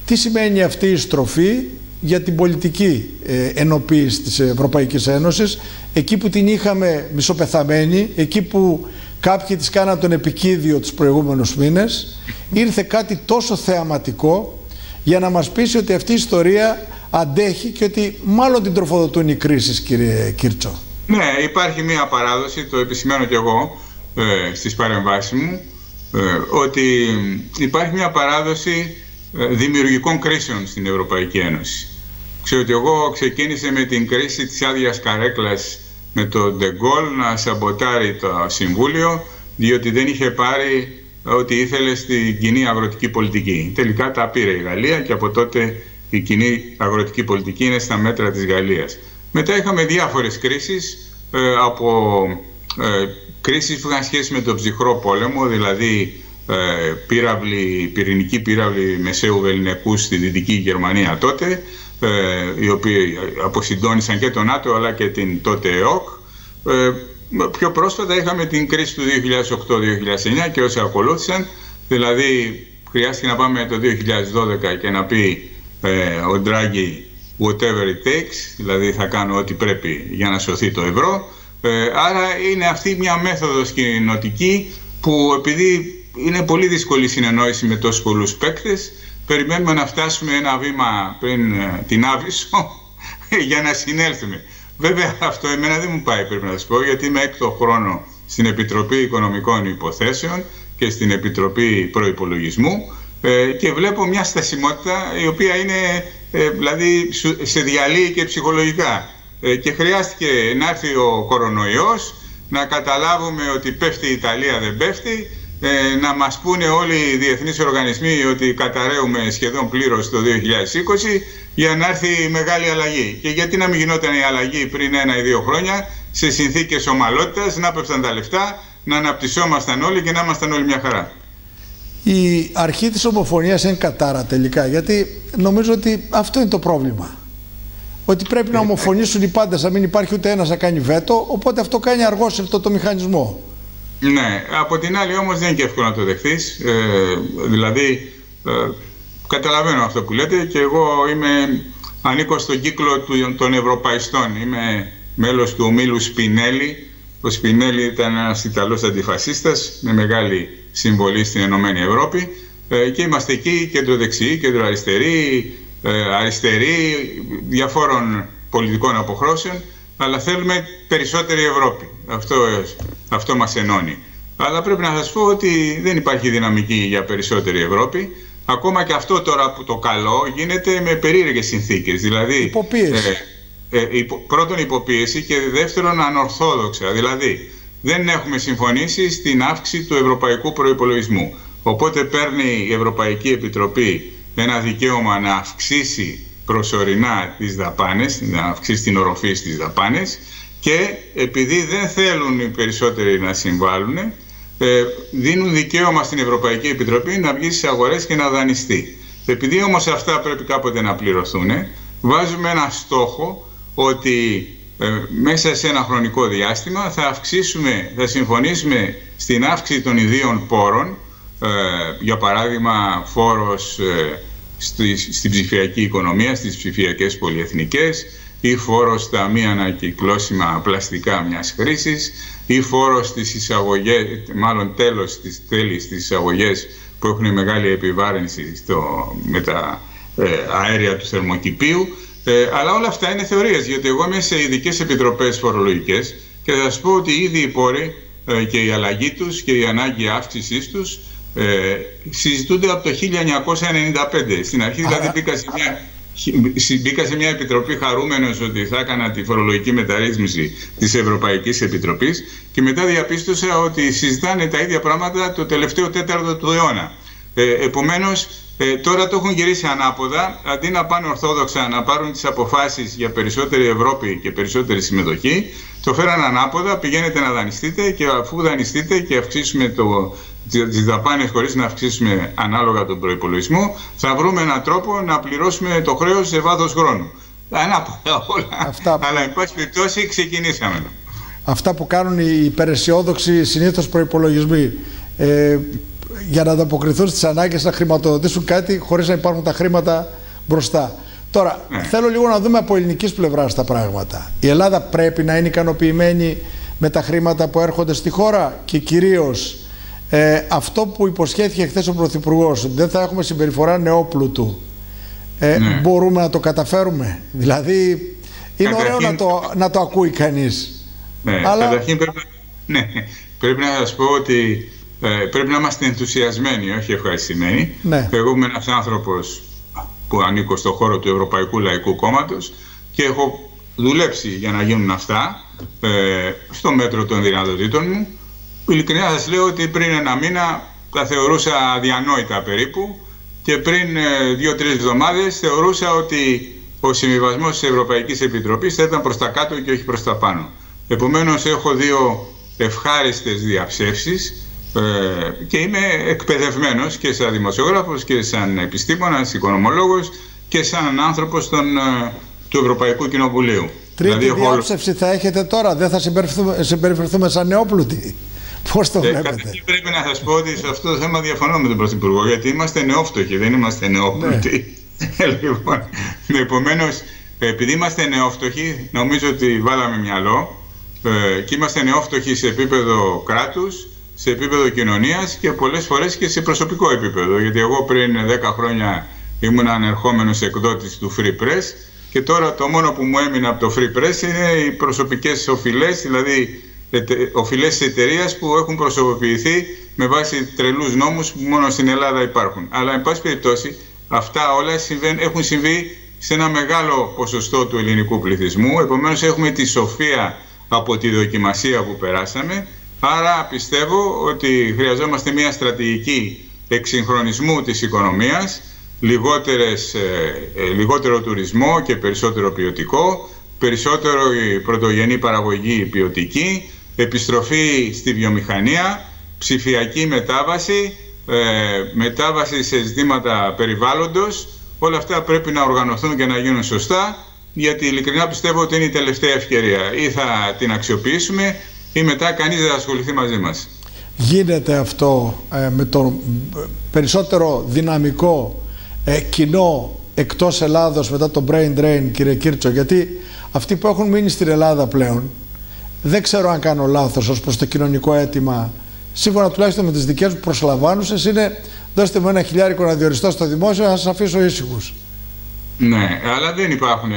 τι σημαίνει αυτή η στροφή για την πολιτική ε, ενοποίηση της Ευρωπαϊκής Ένωσης; Εκεί που την είχαμε μισοπεθαμένη, εκεί που κάποιοι της κάναν τον επικίδιο τους προηγούμενους μήνες ήρθε κάτι τόσο θεαματικό για να μας πείσει ότι αυτή η ιστορία αντέχει και ότι μάλλον την τροφοδοτούν οι κρίσεις κύριε Κίρτσο. Ναι, υπάρχει μια παράδοση, το επισημαίνω και εγώ ε, στις παρεμβάσεις μου, ε, ότι υπάρχει μια παράδοση ε, δημιουργικών κρίσεων στην Ευρωπαϊκή Ένωση. Ξέρω ότι εγώ ξεκίνησε με την κρίση της άδειας καρέκλας με το Ντεγκόλ να σαμποτάρει το Συμβούλιο διότι δεν είχε πάρει ό,τι ήθελε στην κοινή αγροτική πολιτική. Τελικά τα πήρε η Γαλλία και από τότε η κοινή αγροτική πολιτική είναι στα μέτρα της Γαλλίας. Μετά είχαμε διάφορες κρίσεις, ε, από ε, κρίσεις που είχαν σχέση με τον ψυχρό πόλεμο, δηλαδή ε, πύραυλη, πυρηνική πύραυλη μεσαίου βεληνικού στη Δυτική Γερμανία τότε, ε, οι οποίοι αποσυντόνισαν και τον ΝΑΤΟ αλλά και την τότε ΕΟΚ. Ε, πιο πρόσφατα είχαμε την κρίση του 2008-2009 και όσοι ακολούθησαν, δηλαδή χρειάστηκε να πάμε το 2012 και να πει ε, ο Ντράγκη whatever it takes, δηλαδή θα κάνω ό,τι πρέπει για να σωθεί το ευρώ. Ε, άρα είναι αυτή μια μέθοδος κοινοτική που επειδή είναι πολύ δύσκολη συνεννόηση με τόσους πολλούς παίκτες, περιμένουμε να φτάσουμε ένα βήμα πριν ε, την Άβυσσο για να συνέλθουμε. Βέβαια αυτό εμένα δεν μου πάει πρέπει να σας πω γιατί είμαι έκτο χρόνο στην Επιτροπή Οικονομικών Υποθέσεων και στην Επιτροπή Προϋπολογισμού ε, και βλέπω μια στασιμότητα η οποία είναι ε, δηλαδή σε διαλύει και ψυχολογικά ε, και χρειάστηκε να έρθει ο κορονοϊός να καταλάβουμε ότι πέφτει η Ιταλία δεν πέφτει να μας πούνε όλοι οι διεθνείς οργανισμοί ότι καταραίουμε σχεδόν πλήρως το 2020 για να έρθει η μεγάλη αλλαγή. Και γιατί να μην γινόταν η αλλαγή πριν ένα ή δύο χρόνια σε συνθήκες ομαλότητας, να πέφταν τα λεφτά, να αναπτυσσόμασταν όλοι και να ήμασταν όλοι μια χαρά. η αρχή της ομοφωνίας είναι κατάρα τελικά, γιατί νομίζω ότι αυτό είναι το πρόβλημα. Ότι πρέπει να ομοφωνήσουν οι πάντες, να μην υπάρχει ούτε ένας να κάνει βέτο, οπότε αυτό κάνει αργόσυρτο το μηχανισμό. Ναι, από την άλλη όμως δεν είναι και εύκολο να το δεχθείς. Ε, δηλαδή, ε, καταλαβαίνω αυτό που λέτε και εγώ είμαι, ανήκω στον κύκλο του, των Ευρωπαϊστών. Είμαι μέλος του ομίλου Σπινέλη. Ο Σπινέλη ήταν ένας Ιταλός αντιφασίστας με μεγάλη συμβολή στην Ενωμένη Ευρώπη ε, και είμαστε εκεί κεντροδεξιοί, κεντροαριστεροί, ε, αριστεροί, διαφόρων πολιτικών αποχρώσεων αλλά θέλουμε περισσότερη Ευρώπη. Αυτό, αυτό μας ενώνει. Αλλά πρέπει να σας πω ότι δεν υπάρχει δυναμική για περισσότερη Ευρώπη. Ακόμα και αυτό τώρα που το καλό γίνεται με περίεργες συνθήκες. Δηλαδή, υποπίεση. Ε, ε, υπο, πρώτον υποπίεση και δεύτερον ανορθόδοξα. Δηλαδή δεν έχουμε συμφωνήσει στην αύξηση του ευρωπαϊκού προϋπολογισμού. Οπότε παίρνει η Ευρωπαϊκή Επιτροπή ένα δικαίωμα να αυξήσει προσωρινά τις δαπάνες, να αυξήσει την οροφή στις δαπάνες και επειδή δεν θέλουν οι περισσότεροι να συμβάλλουν, ε, δίνουν δικαίωμα στην Ευρωπαϊκή Επιτροπή να βγει στις αγορές και να δανειστεί. Επειδή όμως αυτά πρέπει κάποτε να πληρωθούν, βάζουμε ένα στόχο ότι ε, μέσα σε ένα χρονικό διάστημα θα αυξήσουμε, θα συμφωνήσουμε στην αύξηση των ιδίων πόρων, ε, για παράδειγμα φόρος στη, στην ψηφιακή οικονομία, στις ψηφιακές πολυεθνικές ή φόρος στα μη ανακυκλώσιμα πλαστικά μιας χρήσης ή φόρος στις εισαγωγές, μάλλον τέλος της τέλης στις εισαγωγές που έχουν μεγάλη επιβάρυνση στο, με τα ε, αέρια του θερμοκηπίου ε, αλλά όλα αυτά είναι θεωρίες γιατί εγώ είμαι σε ειδικές επιτροπές φορολογικές και θα σας πω ότι ήδη οι πόροι ε, και η αλλαγή τους και η ανάγκη αύξησής τους ε, συζητούνται από το 1995. Στην αρχή δηλαδή μπήκα σε μια, μπήκα σε μια επιτροπή χαρούμενος ότι θα έκανα τη φορολογική μεταρρύθμιση της Ευρωπαϊκής Επιτροπής και μετά διαπίστωσα ότι συζητάνε τα ίδια πράγματα το τελευταίο τέταρτο του αιώνα. Ε, επομένως, ε, τώρα το έχουν γυρίσει ανάποδα, αντί να πάνε ορθόδοξα να πάρουν τις αποφάσεις για περισσότερη Ευρώπη και περισσότερη συμμετοχή, το φέραν ανάποδα, πηγαίνετε να δανειστείτε και αφού δανειστείτε και αυξήσουμε το, τις δαπάνες χωρίς να αυξήσουμε ανάλογα τον προϋπολογισμό, θα βρούμε έναν τρόπο να πληρώσουμε το χρέος σε βάθος χρόνου. Ανάποδα όλα. Αυτά... Αλλά εν πάση περιπτώσει ξεκινήσαμε. Αυτά που κάνουν οι υπεραισιόδοξοι συνήθως προϋπολογισμοί. Ε, για να ανταποκριθούν στις ανάγκες να χρηματοδοτήσουν κάτι χωρίς να υπάρχουν τα χρήματα μπροστά. Τώρα, ναι. θέλω λίγο να δούμε από ελληνικής πλευράς τα πράγματα. Η Ελλάδα πρέπει να είναι ικανοποιημένη με τα χρήματα που έρχονται στη χώρα και κυρίως ε, αυτό που υποσχέθηκε χθες ο Πρωθυπουργός, ότι δεν θα έχουμε συμπεριφορά νεόπλουτου, ε, ναι. μπορούμε να το καταφέρουμε. Δηλαδή, είναι ωραίο να το, να το ακούει κανείς. Ναι, αλλά... καταρχήν πρέπει, ναι, πρέπει να σας πω ότι ε, πρέπει να είμαστε ενθουσιασμένοι, όχι ευχαριστημένοι. Ναι. Εγώ είμαι ένας άνθρωπος που ανήκω στον χώρο του Ευρωπαϊκού Λαϊκού Κόμματος και έχω δουλέψει για να γίνουν αυτά ε, στο μέτρο των δυνατοτήτων μου Ειλικρινά σας λέω ότι πριν ένα μήνα τα θεωρούσα αδιανόητα περίπου και πριν ε, δύο-τρεις εβδομάδες θεωρούσα ότι ο συμβιβασμός της Ευρωπαϊκής Επιτροπής θα ήταν προς τα κάτω και όχι προς τα πάνω. Επομένως έχω δύο ευχάριστες διαψεύσεις ε, και είμαι εκπαιδευμένος και σαν δημοσιογράφος και σαν επιστήμονας, οικονομολόγος και σαν άνθρωπος των, ε, του Ευρωπαϊκού Κοινοβουλίου. Τρίτη δηλαδή, διάψευση θα έχετε τώρα, δεν θα συμπεριφερθούμε σαν νεόπλουτοι. Πώς το ε, βλέπετε; Καταρχήν πρέπει να σας πω ότι σε αυτό το θέμα διαφωνώ με τον Πρωθυπουργό, γιατί είμαστε νεόφτωχοι, δεν είμαστε νεόπλουτοι. Ναι. λοιπόν, επομένως, επειδή είμαστε νεόφτωχοι, νομίζω ότι βάλαμε μυαλό ε, και είμαστε νεόφτωχοι σε επίπεδο κράτους, σε επίπεδο κοινωνίας και πολλές φορές και σε προσωπικό επίπεδο. Γιατί εγώ πριν 10 χρόνια ήμουν ανερχόμενος εκδότης του Free Press και τώρα το μόνο που μου έμεινε από το Free Press είναι οι προσωπικές οφειλές, δηλαδή οφειλές της εταιρείας που έχουν προσωποποιηθεί με βάση τρελούς νόμους που μόνο στην Ελλάδα υπάρχουν. Αλλά, εν πάση περιπτώσει, αυτά όλα έχουν συμβεί σε ένα μεγάλο ποσοστό του ελληνικού πληθυσμού. Επομένως, έχουμε τη σοφία από τη δοκιμασία που περάσαμε. Άρα, πιστεύω ότι χρειαζόμαστε μια στρατηγική εξυγχρονισμού της οικονομίας, λιγότερες, ε, ε, λιγότερο τουρισμό και περισσότερο ποιοτικό, περισσότερο πρωτογενή παραγωγή ποιοτική, επιστροφή στη βιομηχανία, ψηφιακή μετάβαση ε, μετάβαση σε ζητήματα περιβάλλοντος, όλα αυτά πρέπει να οργανωθούν και να γίνουν σωστά, γιατί ειλικρινά πιστεύω ότι είναι η τελευταία ευκαιρία. Ή θα την αξιοποιήσουμε ή μετά κανείς δεν θα ασχοληθεί μαζί μας. Γίνεται αυτό ε, με το περισσότερο δυναμικό ε, κοινό εκτός Ελλάδος μετά το brain drain κύριε Κίρτσο γιατί αυτοί που έχουν μείνει στην Ελλάδα πλέον δεν ξέρω αν κάνω λάθος ως προς το κοινωνικό αίτημα σύμφωνα τουλάχιστον με τις δικές μου προσλαμβάνουσες είναι δώστε μου ένα χιλιάρικο να διοριστώ στο δημόσιο να σας αφήσω ήσυχους. Ναι, αλλά δεν υπάρχουν, ε,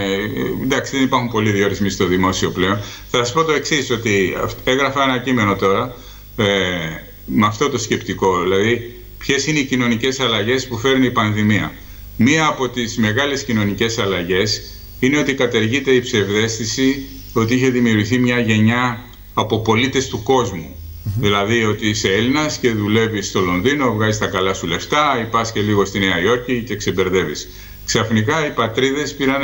εντάξει, δεν υπάρχουν πολλοί διορισμοί στο δημόσιο πλέον. Θα σας πω το εξής ότι έγραφα ένα κείμενο τώρα ε, με αυτό το σκεπτικό, δηλαδή ποιες είναι οι κοινωνικές αλλαγές που φέρνει η πανδημία. Μία από τις μεγάλες κοινωνικές αλλαγές είναι ότι κατεργείται η ψευδέστηση ότι είχε δημιουργηθεί μια γενιά από πολίτες του κόσμου. Δηλαδή ότι είσαι Έλληνας και δουλεύεις στο Λονδίνο, βγάζεις τα καλά σου λεφτά, υπάς και λίγο στη Νέα Υόρκη και ξεμπερδεύεις. Ξαφνικά οι πατρίδες πήραν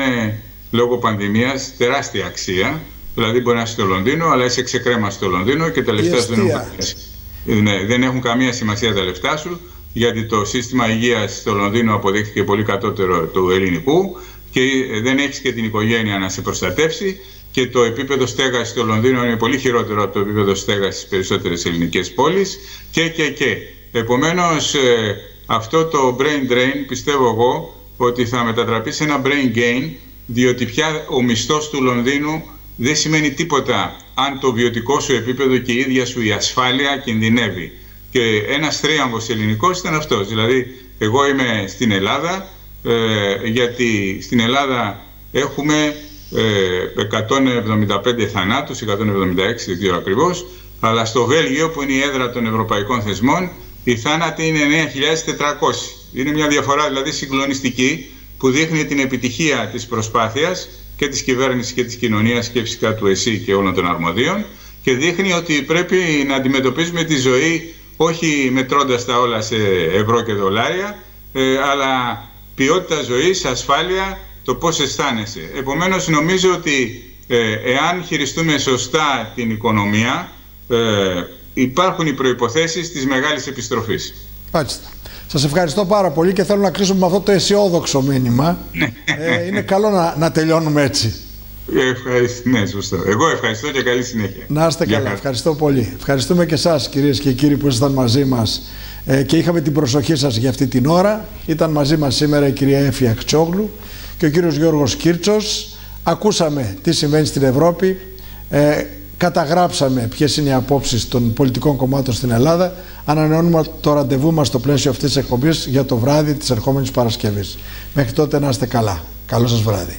λόγω πανδημίας τεράστια αξία. Δηλαδή μπορεί να είσαι στο Λονδίνο, αλλά είσαι ξεκρέμα στο Λονδίνο και τα λεφτά σου δεν έχουν, ναι, δεν έχουν καμία σημασία τα λεφτά σου γιατί το σύστημα υγείας στο Λονδίνο αποδείχθηκε πολύ κατώτερο του ελληνικού και δεν έχεις και την οικογένεια να σε προστατεύσει και το επίπεδο στέγασης στο Λονδίνο είναι πολύ χειρότερο από το επίπεδο στέγασης στις περισσότερες ελληνικές πόλεις και και και. Επομένως ε, αυτό το brain drain πιστεύω εγώ ότι θα μετατραπεί σε ένα brain gain διότι πια ο μισθός του Λονδίνου δεν σημαίνει τίποτα αν το βιωτικό σου επίπεδο και η ίδια σου η ασφάλεια κινδυνεύει. Και ένας τρίαμβο ελληνικός ήταν αυτός. Δηλαδή, εγώ είμαι στην Ελλάδα, ε, γιατί στην Ελλάδα έχουμε ε, 175 θανάτους, 176 δεν ξέρω ακριβώς, αλλά στο Βέλγιο που είναι η έδρα των ευρωπαϊκών θεσμών, η θάνατη είναι 9.400. Είναι μια διαφορά δηλαδή συγκλονιστική που δείχνει την επιτυχία της προσπάθειας και της κυβέρνησης και της κοινωνίας και φυσικά του ΕΣΥ και όλων των αρμοδίων και δείχνει ότι πρέπει να αντιμετωπίζουμε τη ζωή όχι μετρώντας τα όλα σε ευρώ και δολάρια, ε, αλλά ποιότητα ζωής, ασφάλεια, το πώς αισθάνεσαι. Επομένως νομίζω ότι ε, εάν χειριστούμε σωστά την οικονομία, ε, υπάρχουν οι προϋποθέσεις της μεγάλης επιστροφής. Μάλιστα. Σας ευχαριστώ πάρα πολύ και θέλω να κλείσουμε με αυτό το αισιόδοξο μήνυμα. Ναι. ε, είναι καλό να, να τελειώνουμε έτσι. Ευχαριστώ. Ναι, σωστό. Εγώ ευχαριστώ και καλή συνέχεια. Να είστε καλά. Ευχαριστώ πολύ. Ευχαριστούμε και εσάς, κυρίες και κύριοι, που ήσασταν μαζί μας ε, και είχαμε την προσοχή σας για αυτή την ώρα. Ήταν μαζί μας σήμερα η κυρία Έφια Χτσόγλου και ο κύριος Γιώργος Κίρτσο. Ακούσαμε τι συμβαίνει στην Ευρώπη. Ε, καταγράψαμε ποιες είναι οι απόψεις των πολιτικών κομμάτων στην Ελλάδα. Ανανεώνουμε το ραντεβού μας στο πλαίσιο αυτής της εκπομπής για το βράδυ της ερχόμενης Παρασκευής. Μέχρι τότε να είστε καλά. Καλό σας βράδυ.